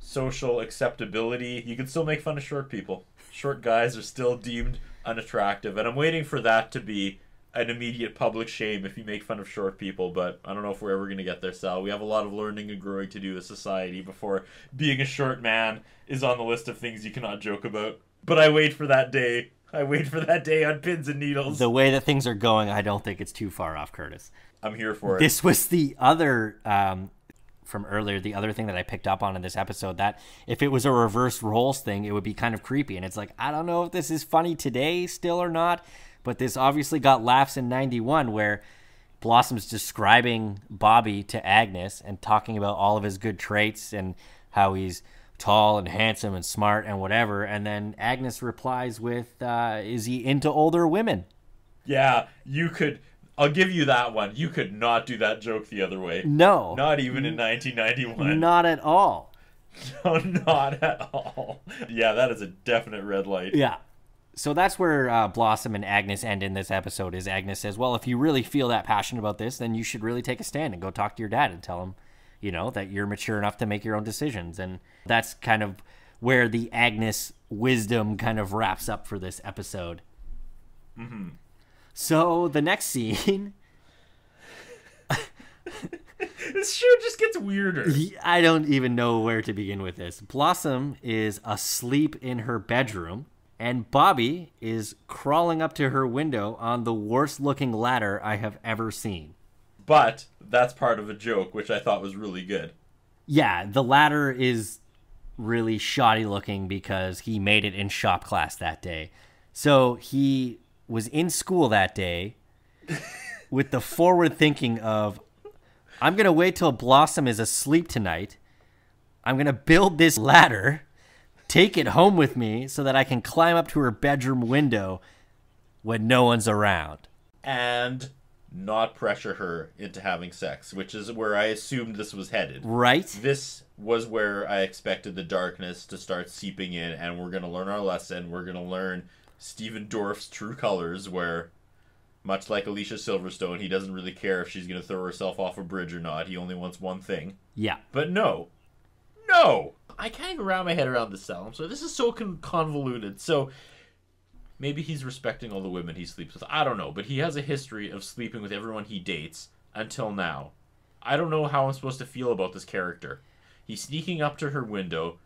social acceptability, you can still make fun of short people. Short guys are still deemed unattractive. And I'm waiting for that to be an immediate public shame if you make fun of short people, but I don't know if we're ever going to get there, Sal. We have a lot of learning and growing to do as society before being a short man is on the list of things you cannot joke about. But I wait for that day. I wait for that day on pins and needles. The way that things are going, I don't think it's too far off, Curtis. I'm here for it. this was the other um, from earlier the other thing that i picked up on in this episode that if it was a reverse roles thing it would be kind of creepy and it's like i don't know if this is funny today still or not but this obviously got laughs in 91 where blossom's describing bobby to agnes and talking about all of his good traits and how he's tall and handsome and smart and whatever and then agnes replies with uh, is he into older women yeah, you could. I'll give you that one. You could not do that joke the other way. no Not even in 1991. not at all No, not at all. Yeah, that is a definite red light. Yeah. So that's where uh, Blossom and Agnes end in this episode. Is Agnes says, "Well, if you really feel that passionate about this, then you should really take a stand and go talk to your dad and tell him, you know, that you're mature enough to make your own decisions." And that's kind of where the Agnes wisdom kind of wraps up for this episode. Mm-hmm. So the next scene, This show just gets weirder. I don't even know where to begin with this. Blossom is asleep in her bedroom, and Bobby is crawling up to her window on the worst looking ladder I have ever seen. But that's part of a joke, which I thought was really good. Yeah, the ladder is really shoddy looking because he made it in shop class that day. So he was in school that day with the forward thinking of I'm going to wait till Blossom is asleep tonight. I'm going to build this ladder, take it home with me so that I can climb up to her bedroom window when no one's around. And not pressure her into having sex, which is where I assumed this was headed. Right? This was where I expected the darkness to start seeping in, and we're going to learn our lesson. We're going to learn Stephen Dorff's true colors, where, much like Alicia Silverstone, he doesn't really care if she's going to throw herself off a bridge or not. He only wants one thing. Yeah. But no. No! I can't even wrap my head around this, Salem. So this is so con- convoluted. So maybe he's respecting all the women he sleeps with. I don't know, but he has a history of sleeping with everyone he dates until now. I don't know how I'm supposed to feel about this character. He's sneaking up to her window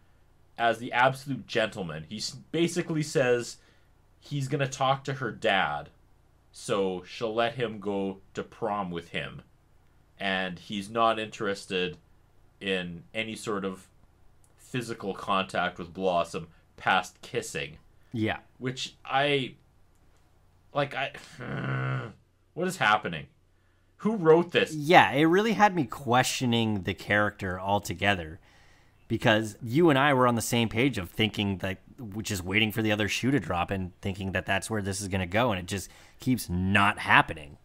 as the absolute gentleman. He basically says he's going to talk to her dad so she'll let him go to prom with him. And he's not interested in any sort of physical contact with Blossom past kissing, Yeah. which I like I what is happening? Who wrote this? Yeah, it really had me questioning the character altogether because you and I were on the same page of thinking that we're just waiting for the other shoe to drop and thinking that that's where this is going to go and it just keeps not happening.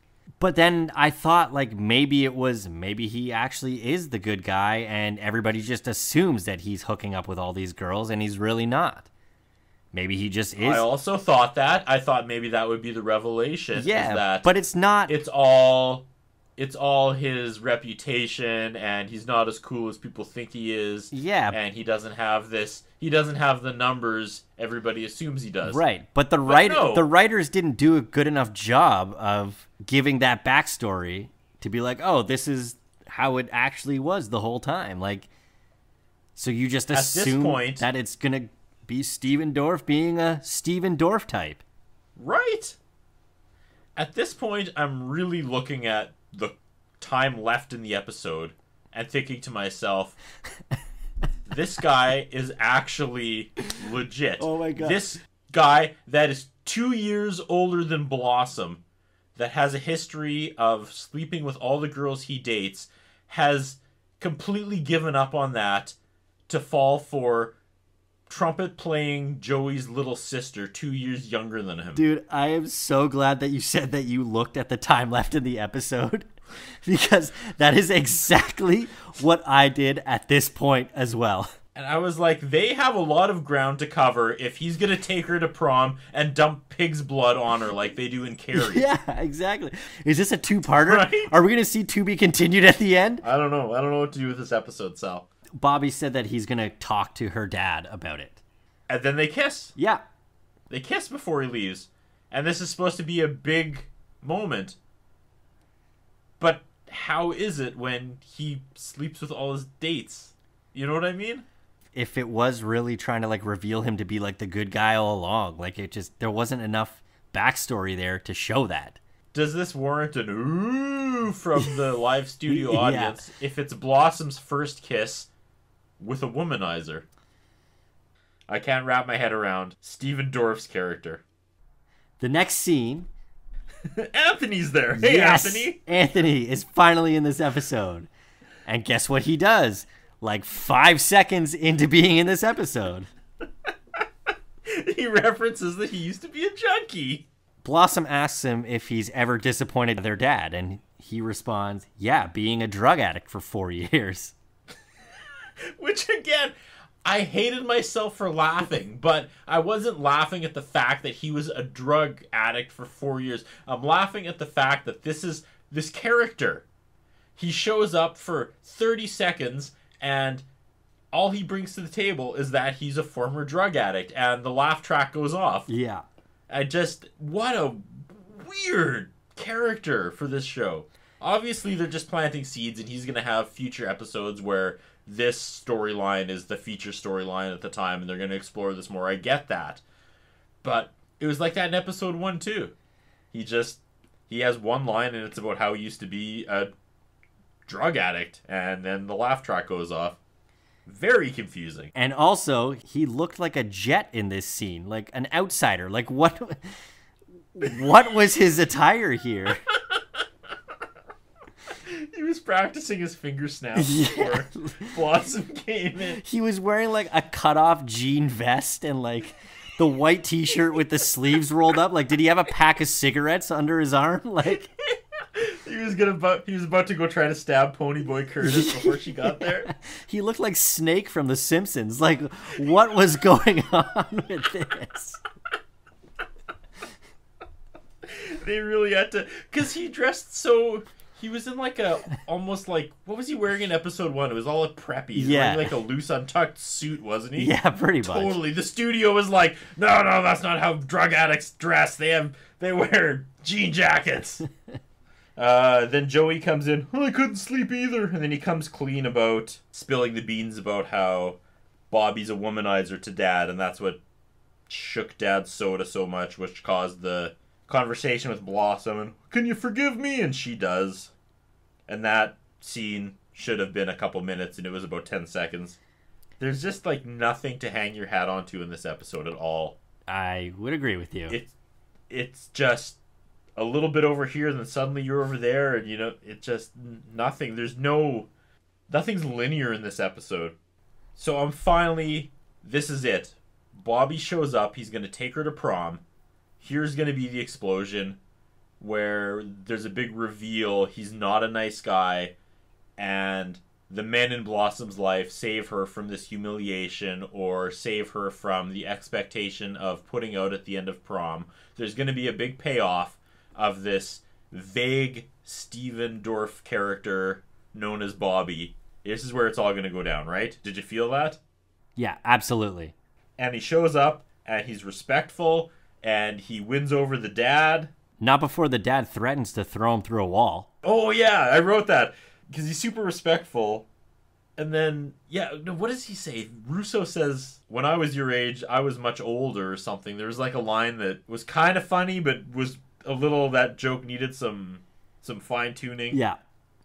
But then I thought like maybe it was maybe he actually is the good guy and everybody just assumes that he's hooking up with all these girls and he's really not. Maybe he just is. I also thought that. I thought maybe that would be the revelation. yeah, but it's not it's all it's all his reputation and he's not as cool as people think he is. Yeah. And he doesn't have this he doesn't have the numbers everybody assumes he does. Right, but the writer no. the writers didn't do a good enough job of giving that backstory to be like, oh, this is how it actually was the whole time. Like, so you just assume point- that it's gonna be Stephen Dorff being a Stephen Dorff type. Right? At this point I'm really looking at the time left in the episode and thinking to myself this guy is actually legit. Oh my God. This guy that is two years older than Blossom, that has a history of sleeping with all the girls he dates, has completely given up on that to fall for trumpet playing Joey's little sister, two years younger than him. Dude, I am so glad that you said that you looked at the time left in the episode because that is exactly what I did at this point as well. And I was like, they have a lot of ground to cover if he's gonna take her to prom and dump pig's blood on her like they do in Carrie. Yeah, exactly. Is this a two-parter? Right? Are we going to see to be continued at the end? I don't know. I don't know what to do with this episode, Sal. Bobby said that he's going to talk to her dad about it. And then they kiss. Yeah. They kiss before he leaves. And this is supposed to be a big moment. But how is it when he sleeps with all his dates? You know what I mean? If it was really trying to like reveal him to be like the good guy all along, like it just there wasn't enough backstory there to show that. Does this warrant an ooh from the live studio Yeah. audience if it's Blossom's first kiss with a womanizer? I can't wrap my head around Stephen Dorff's character. The next scene, Anthony's there. Hey, yes, Anthony. Anthony is finally in this episode. And guess what he does? Like 5 seconds into being in this episode. He references that he used to be a junkie. Blossom asks him if he's ever disappointed their dad, and he responds, Yeah, being a drug addict for four years. Which again, I hated myself for laughing, but I wasn't laughing at the fact that he was a drug addict for four years. I'm laughing at the fact that this is this character. He shows up for 30 seconds and all he brings to the table is that he's a former drug addict and the laugh track goes off. Yeah. I just what a weird character for this show. Obviously, they're just planting seeds, and he's gonna have future episodes where this storyline is the feature storyline at the time, and they're gonna explore this more. I get that, but it was like that in episode one too. He just he has one line, and it's about how he used to be a drug addict, and then the laugh track goes off. Very confusing. And also, he looked like a jet in this scene, like an outsider. Like what what was his attire here? He was practicing his finger snaps before Blossom came in. He was wearing like a cut-off jean vest and like the white t-shirt with the sleeves rolled up. Like did he have a pack of cigarettes under his arm? Like He was gonna about he was about to go try to stab Ponyboy Curtis before she got there. he looked like Snake from The Simpsons. Like what was going on with this? They really had to because he dressed so He was in like a almost like what was he wearing in episode one? It was all like preppy. He Yeah. wearing like a loose untucked suit, wasn't he? Yeah, pretty much. Totally. The studio was like, no, no, that's not how drug addicts dress. They have they wear jean jackets. uh, then Joey comes in. "Oh, I couldn't sleep either, and then he comes clean about spilling the beans about how Bobby's a womanizer to Dad, and that's what shook Dad's soda so much, which caused the conversation with Blossom. And can you forgive me? And she does. And that scene should have been a couple minutes, and it was about ten seconds. There's just like nothing to hang your hat onto in this episode at all. I would agree with you. It's it's just a little bit over here, and then suddenly you're over there, and you know it just nothing. There's no nothing's linear in this episode. So I'm finally this is it. Bobby shows up. He's gonna take her to prom. Here's gonna be the explosion where there's a big reveal. He's not a nice guy, and the men in Blossom's life save her from this humiliation or save her from the expectation of putting out at the end of prom. There's going to be a big payoff of this vague Stephen Dorff character known as Bobby. This is where it's all going to go down, right? Did you feel that? yeah, absolutely. And he shows up and he's respectful and he wins over the dad. Not before the dad threatens to throw him through a wall. Oh yeah, I wrote that because he's super respectful. And then yeah, no, what does he say? Russo says, "When I was your age, I was much older" or something. There was like a line that was kind of funny, but was a little that joke needed some some fine tuning. Yeah.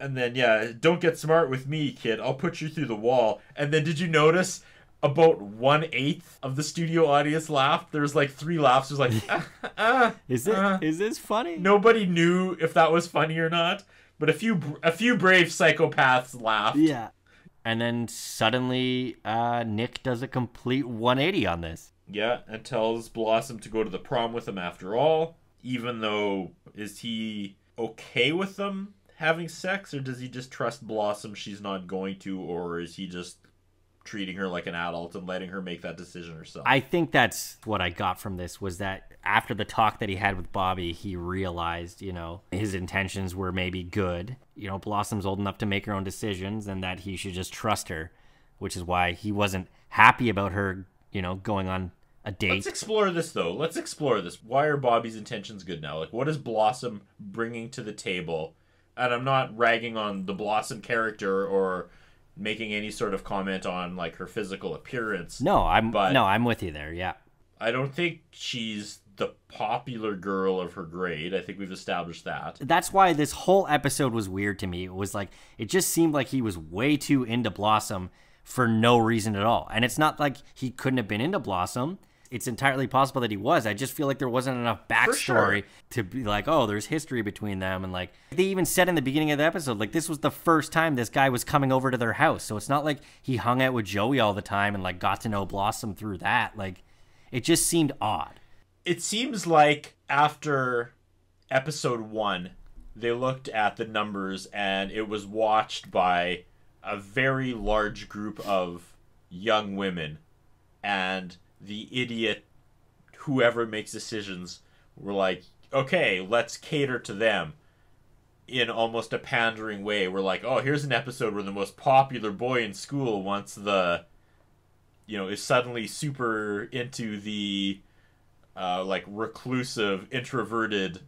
And then yeah, don't get smart with me, kid. I'll put you through the wall. And then did you notice? About one eighth of the studio audience laughed. There was like three laughs. It was like, ah, ah, Is it? Is uh, this funny? nobody knew if that was funny or not, but a few a few brave psychopaths laughed. Yeah. And then suddenly, uh, Nick does a complete 180 on this. Yeah, and tells Blossom to go to the prom with him after all. Even though is he okay with them having sex, or does he just trust Blossom she's not going to, or is he just treating her like an adult and letting her make that decision herself? I think that's what I got from this was that after the talk that he had with Bobby, he realized, you know, his intentions were maybe good. You know, Blossom's old enough to make her own decisions and that he should just trust her, which is why he wasn't happy about her, you know, going on a date. Let's explore this though. Let's explore this. Why are Bobby's intentions good now? Like, what is Blossom bringing to the table? And I'm not ragging on the Blossom character or making any sort of comment on like her physical appearance. no, I'm But- no, I'm with you there. Yeah. I don't think she's the popular girl of her grade. I think we've established that. That's why this whole episode was weird to me. It was like it just seemed like he was way too into Blossom for no reason at all. And it's not like he couldn't have been into Blossom. It's entirely possible that he was. I just feel like there wasn't enough backstory sure. to be like, oh, there's history between them. And like they even said in the beginning of the episode, like this was the first time this guy was coming over to their house. So it's not like he hung out with Joey all the time and like got to know Blossom through that. Like it just seemed odd. It seems like after episode one, they looked at the numbers and it was watched by a very large group of young women. And the idiot, whoever makes decisions, were like, okay, let's cater to them in almost a pandering way. We're like, oh, here's an episode where the most popular boy in school wants the, you know, is suddenly super into the uh, like reclusive, introverted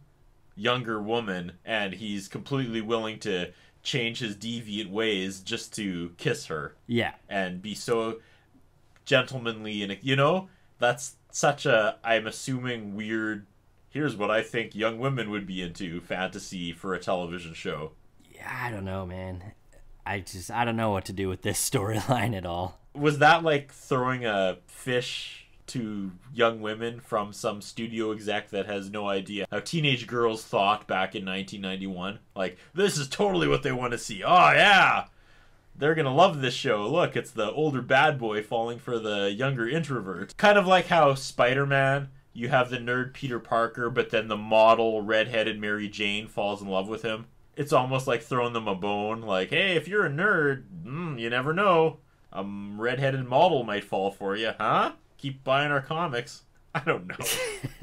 younger woman, and he's completely willing to change his deviant ways just to kiss her Yeah. and be so gentlemanly and you know that's such a I'm assuming weird. Here's what I think young women would be into fantasy for a television show. Yeah, I don't know, man. I just I don't know what to do with this storyline at all. Was that like throwing a fish to young women from some studio exec that has no idea how teenage girls thought back in 1991? Like, this is totally what they want to see. Oh, yeah! They're gonna love this show. Look, it's the older bad boy falling for the younger introvert. Kind of like how Spider Man, you have the nerd Peter Parker, but then the model redheaded Mary Jane falls in love with him. It's almost like throwing them a bone. Like, hey, if you're a nerd, mm, you never know. A redheaded model might fall for you, huh? Keep buying our comics. I don't know.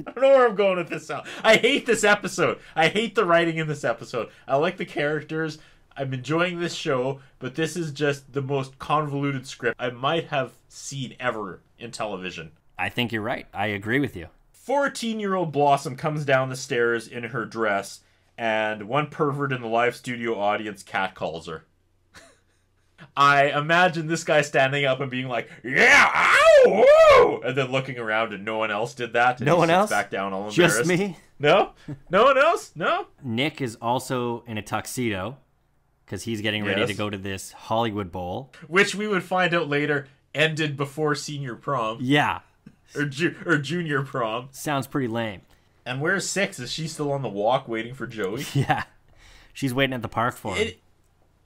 I don't know where I'm going with this. I hate this episode. I hate the writing in this episode. I like the characters. I'm enjoying this show, but this is just the most convoluted script I might have seen ever in television. I think you're right. I agree with you. 14 year old Blossom comes down the stairs in her dress, and one pervert in the live studio audience catcalls her. I imagine this guy standing up and being like, "Yeah, ow, woo!" and then looking around and no one else did that. No he one else? Back down, all embarrassed. Just me. No, no one else. No. Nick is also in a tuxedo because he's getting ready Yes. to go to this Hollywood Bowl. Which we would find out later ended before senior prom Yeah, or ju- or junior prom. sounds pretty lame. And where's six? Is she still on the walk waiting for Joey? Yeah, she's waiting at the park for him. It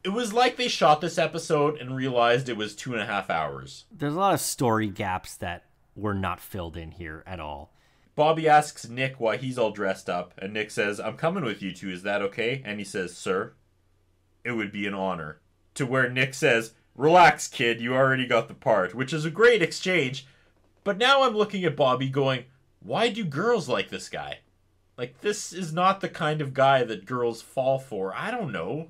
it was like they shot this episode and realized it was two and a half hours. There's a lot of story gaps that were not filled in here at all. Bobby asks Nick why he's all dressed up, and Nick says, I'm coming with you two, is that okay? And he says, Sir, it would be an honor. To where Nick says, Relax, kid, you already got the part, which is a great exchange. But now I'm looking at Bobby going, Why do girls like this guy? Like, this is not the kind of guy that girls fall for. I don't know.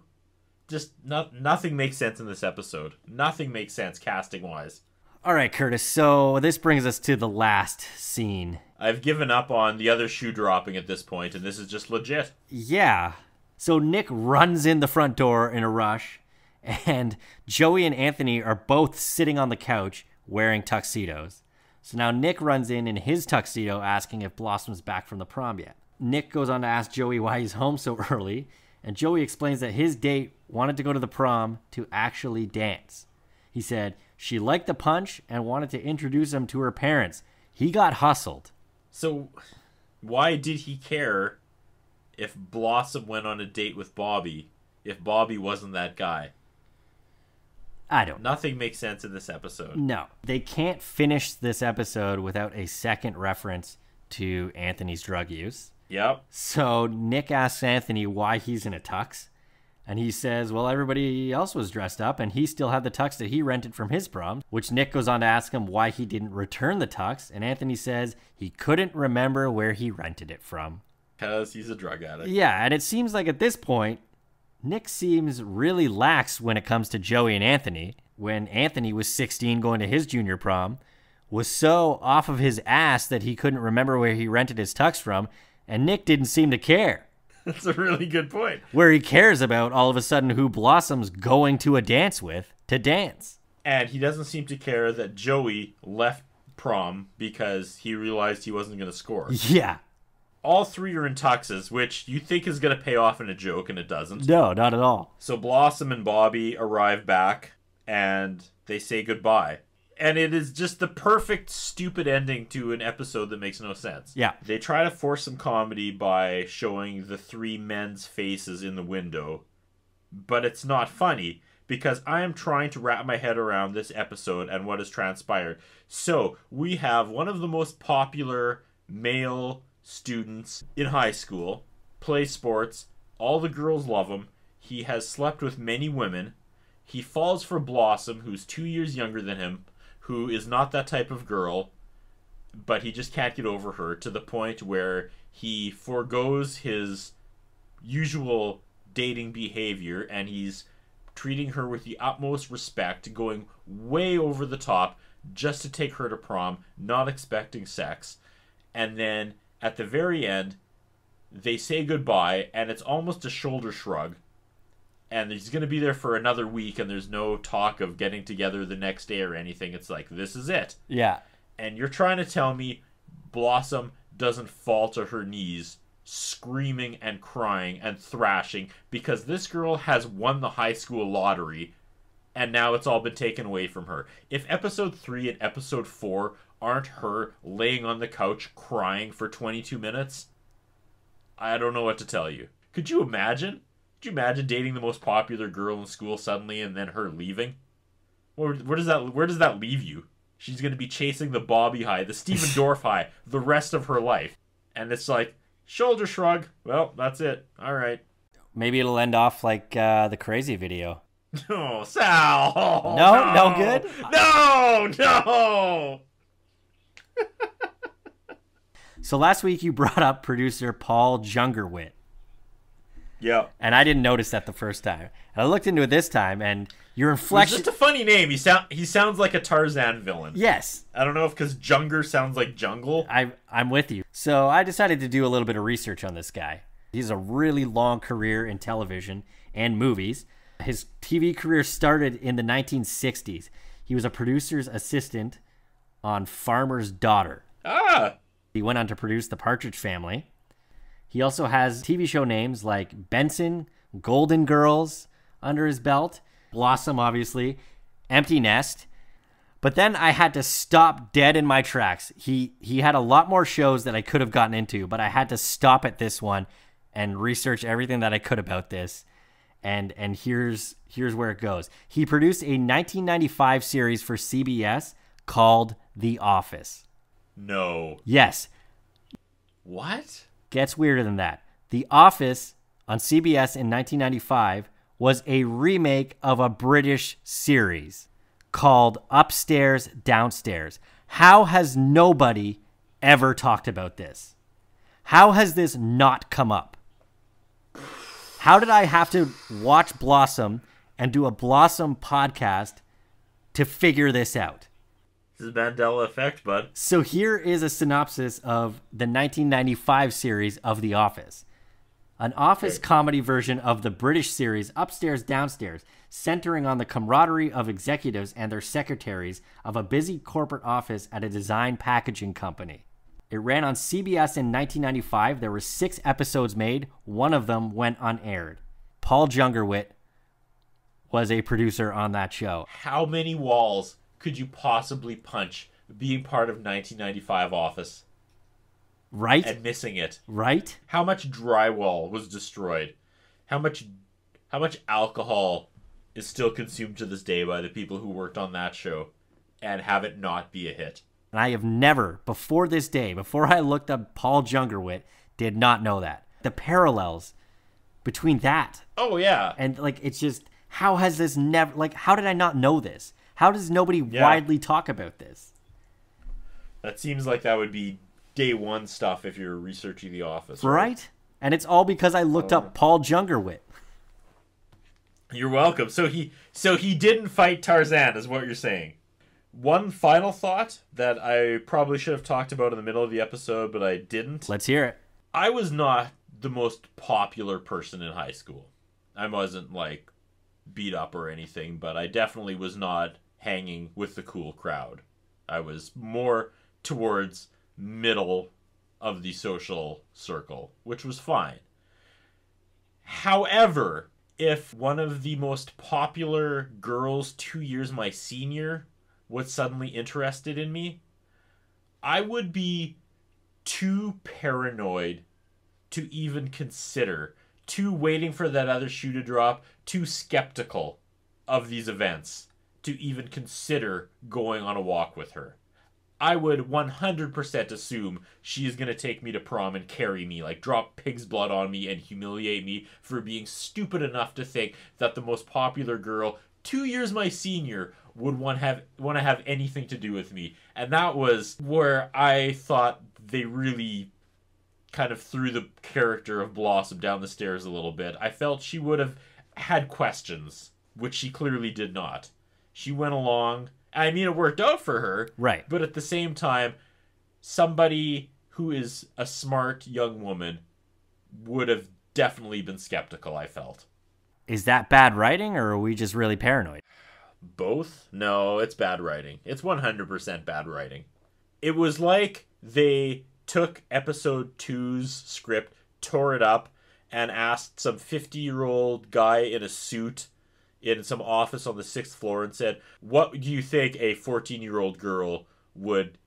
Just not, nothing makes sense in this episode. Nothing makes sense casting wise. All right, Curtis. So this brings us to the last scene. I've given up on the other shoe dropping at this point, and this is just legit. Yeah. So Nick runs in the front door in a rush, and Joey and Anthony are both sitting on the couch wearing tuxedos. So now Nick runs in in his tuxedo asking if Blossom's back from the prom yet. Nick goes on to ask Joey why he's home so early, and Joey explains that his date wanted to go to the prom to actually dance. He said she liked the punch and wanted to introduce him to her parents. He got hustled. So, why did he care if Blossom went on a date with Bobby if Bobby wasn't that guy? I don't know. Nothing makes sense in this episode. No, they can't finish this episode without a second reference to Anthony's drug use. Yep. So Nick asks Anthony why he's in a tux, and he says, "Well, everybody else was dressed up, and he still had the tux that he rented from his prom." Which Nick goes on to ask him why he didn't return the tux, and Anthony says he couldn't remember where he rented it from. Because he's a drug addict. Yeah, and it seems like at this point, Nick seems really lax when it comes to Joey and Anthony. When Anthony was 16 going to his junior prom, was so off of his ass that he couldn't remember where he rented his tux from, and Nick didn't seem to care. That's a really good point. Where he cares about all of a sudden who Blossom's going to a dance with to dance. And he doesn't seem to care that Joey left prom because he realized he wasn't going to score. Yeah. All three are in tuxes, which you think is going to pay off in a joke, and it doesn't. No, not at all. So Blossom and Bobby arrive back and they say goodbye. And it is just the perfect stupid ending to an episode that makes no sense. Yeah. They try to force some comedy by showing the three men's faces in the window, but it's not funny because I am trying to wrap my head around this episode and what has transpired. So, we have one of the most popular male students in high school, plays sports, all the girls love him. He has slept with many women. He falls for Blossom, who's two years younger than him, who is not that type of girl, but he just can't get over her to the point where he foregoes his usual dating behavior and he's treating her with the utmost respect, going way over the top just to take her to prom, not expecting sex. And then at the very end, they say goodbye, and it's almost a shoulder shrug. And he's going to be there for another week, and there's no talk of getting together the next day or anything. It's like, this is it. Yeah. And you're trying to tell me Blossom doesn't fall to her knees, screaming and crying and thrashing because this girl has won the high school lottery and now it's all been taken away from her. If episode 3 and episode 4 aren't her laying on the couch crying for 22 minutes, I don't know what to tell you. Could you imagine? Could you imagine dating the most popular girl in school suddenly and then her leaving? Where, where does that where does that leave you? She's going to be chasing the Bobby high, the Stephen Dorff high, the rest of her life. And it's like, shoulder shrug. Well, that's it. All right. Maybe it'll end off like uh, the crazy video. Oh, Sal. Oh, No? No good? No, no. So last week you brought up producer Paul Junger Witt, Yeah. and I didn't notice that the first time. And I looked into it this time, and your It's inflection. just a funny name. He sound he sounds like a Tarzan villain. yes, I don't know if because Junger sounds like jungle. I, I'm with you. So I decided to do a little bit of research on this guy. He has a really long career in television and movies. His TV career started in the 1960s. He was a producer's assistant on Farmer's Daughter. Ah, He went on to produce The Partridge Family. He also has TV show names like Benson, Golden Girls under his belt, Blossom, obviously, Empty Nest. But then I had to stop dead in my tracks. He he had a lot more shows that I could have gotten into, but I had to stop at this one and research everything that I could about this. And and here's here's where it goes. He produced a 1995 series for CBS called The Office. no. Yes, What? gets weirder than that. The Office on CBS in 1995 was a remake of a British series called Upstairs Downstairs. How has nobody ever talked about this? How has this not come up? How did I have to watch Blossom and do a Blossom podcast to figure this out? This Mandela effect, bud. So here is a synopsis of the 1995 series of The Office. An office Okay. comedy version of the British series Upstairs Downstairs, centering on the camaraderie of executives and their secretaries of a busy corporate office at a design packaging company. It ran on CBS in 1995. There were six episodes made. One of them went unaired. Paul Junger Witt was a producer on that show. How many walls could you possibly punch being part of 1995 Office Right? and missing it? right? How much drywall was destroyed? How much how much alcohol is still consumed to this day by the people who worked on that show and have it not be a hit? And I have never, before this day, before I looked up Paul Junger Witt, did not know that. The parallels between that Oh yeah. and like it's just how has this never like how did I not know this? How does nobody Yeah. widely talk about this? That seems like that would be day one stuff if you're researching the office. Right? And it's all because I looked up oh. Paul Junger Witt. You're welcome. So he so he didn't fight Tarzan is what you're saying. One final thought that I probably should have talked about in the middle of the episode, but I didn't. Let's hear it. I was not the most popular person in high school. I wasn't like beat up or anything, but I definitely was not hanging with the cool crowd. I was more towards middle of the social circle, which was fine. However, if one of the most popular girls 2 years my senior was suddenly interested in me, I would be too paranoid to even consider, too waiting for that other shoe to drop, too skeptical of these events to even consider going on a walk with her. I would 100% assume she is going to take me to prom and carry me, like drop pig's blood on me and humiliate me for being stupid enough to think that the most popular girl, two years my senior, would want have want to have anything to do with me. And that was where I thought they really kind of threw the character of Blossom down the stairs a little bit. I felt she would have had questions, which she clearly did not. She went along. I mean, it worked out for her, Right. but at the same time, somebody who is a smart young woman would have definitely been skeptical, I felt. Is that bad writing or are we just really paranoid? Both? No, it's bad writing. It's 100% bad writing. It was like they took episode two's script, tore it up, and asked some 50 year old guy in a suit in some office on the sixth floor and said, What do you think a 14 year old girl would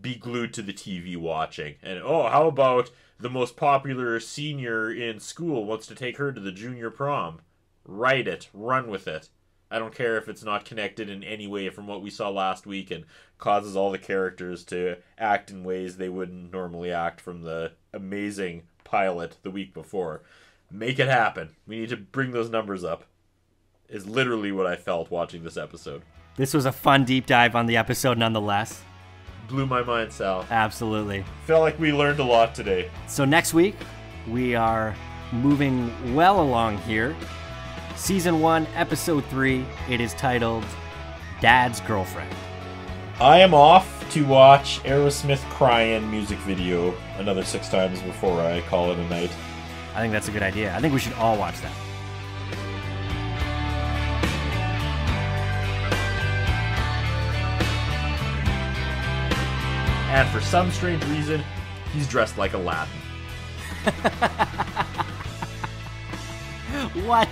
be glued to the TV watching? And oh, how about the most popular senior in school wants to take her to the junior prom? Write it, run with it. I don't care if it's not connected in any way from what we saw last week and causes all the characters to act in ways they wouldn't normally act from the amazing pilot the week before. Make it happen. We need to bring those numbers up. Is literally what I felt watching this episode. This was a fun deep dive on the episode nonetheless. Blew my mind, Sal. Absolutely. Felt like we learned a lot today. So next week, we are moving well along here. Season 1, Episode 3. It is titled Dad's Girlfriend. I am off to watch Aerosmith Crying music video another six times before I call it a night. I think that's a good idea. I think we should all watch that. And for some strange reason, he's dressed like Aladdin. What?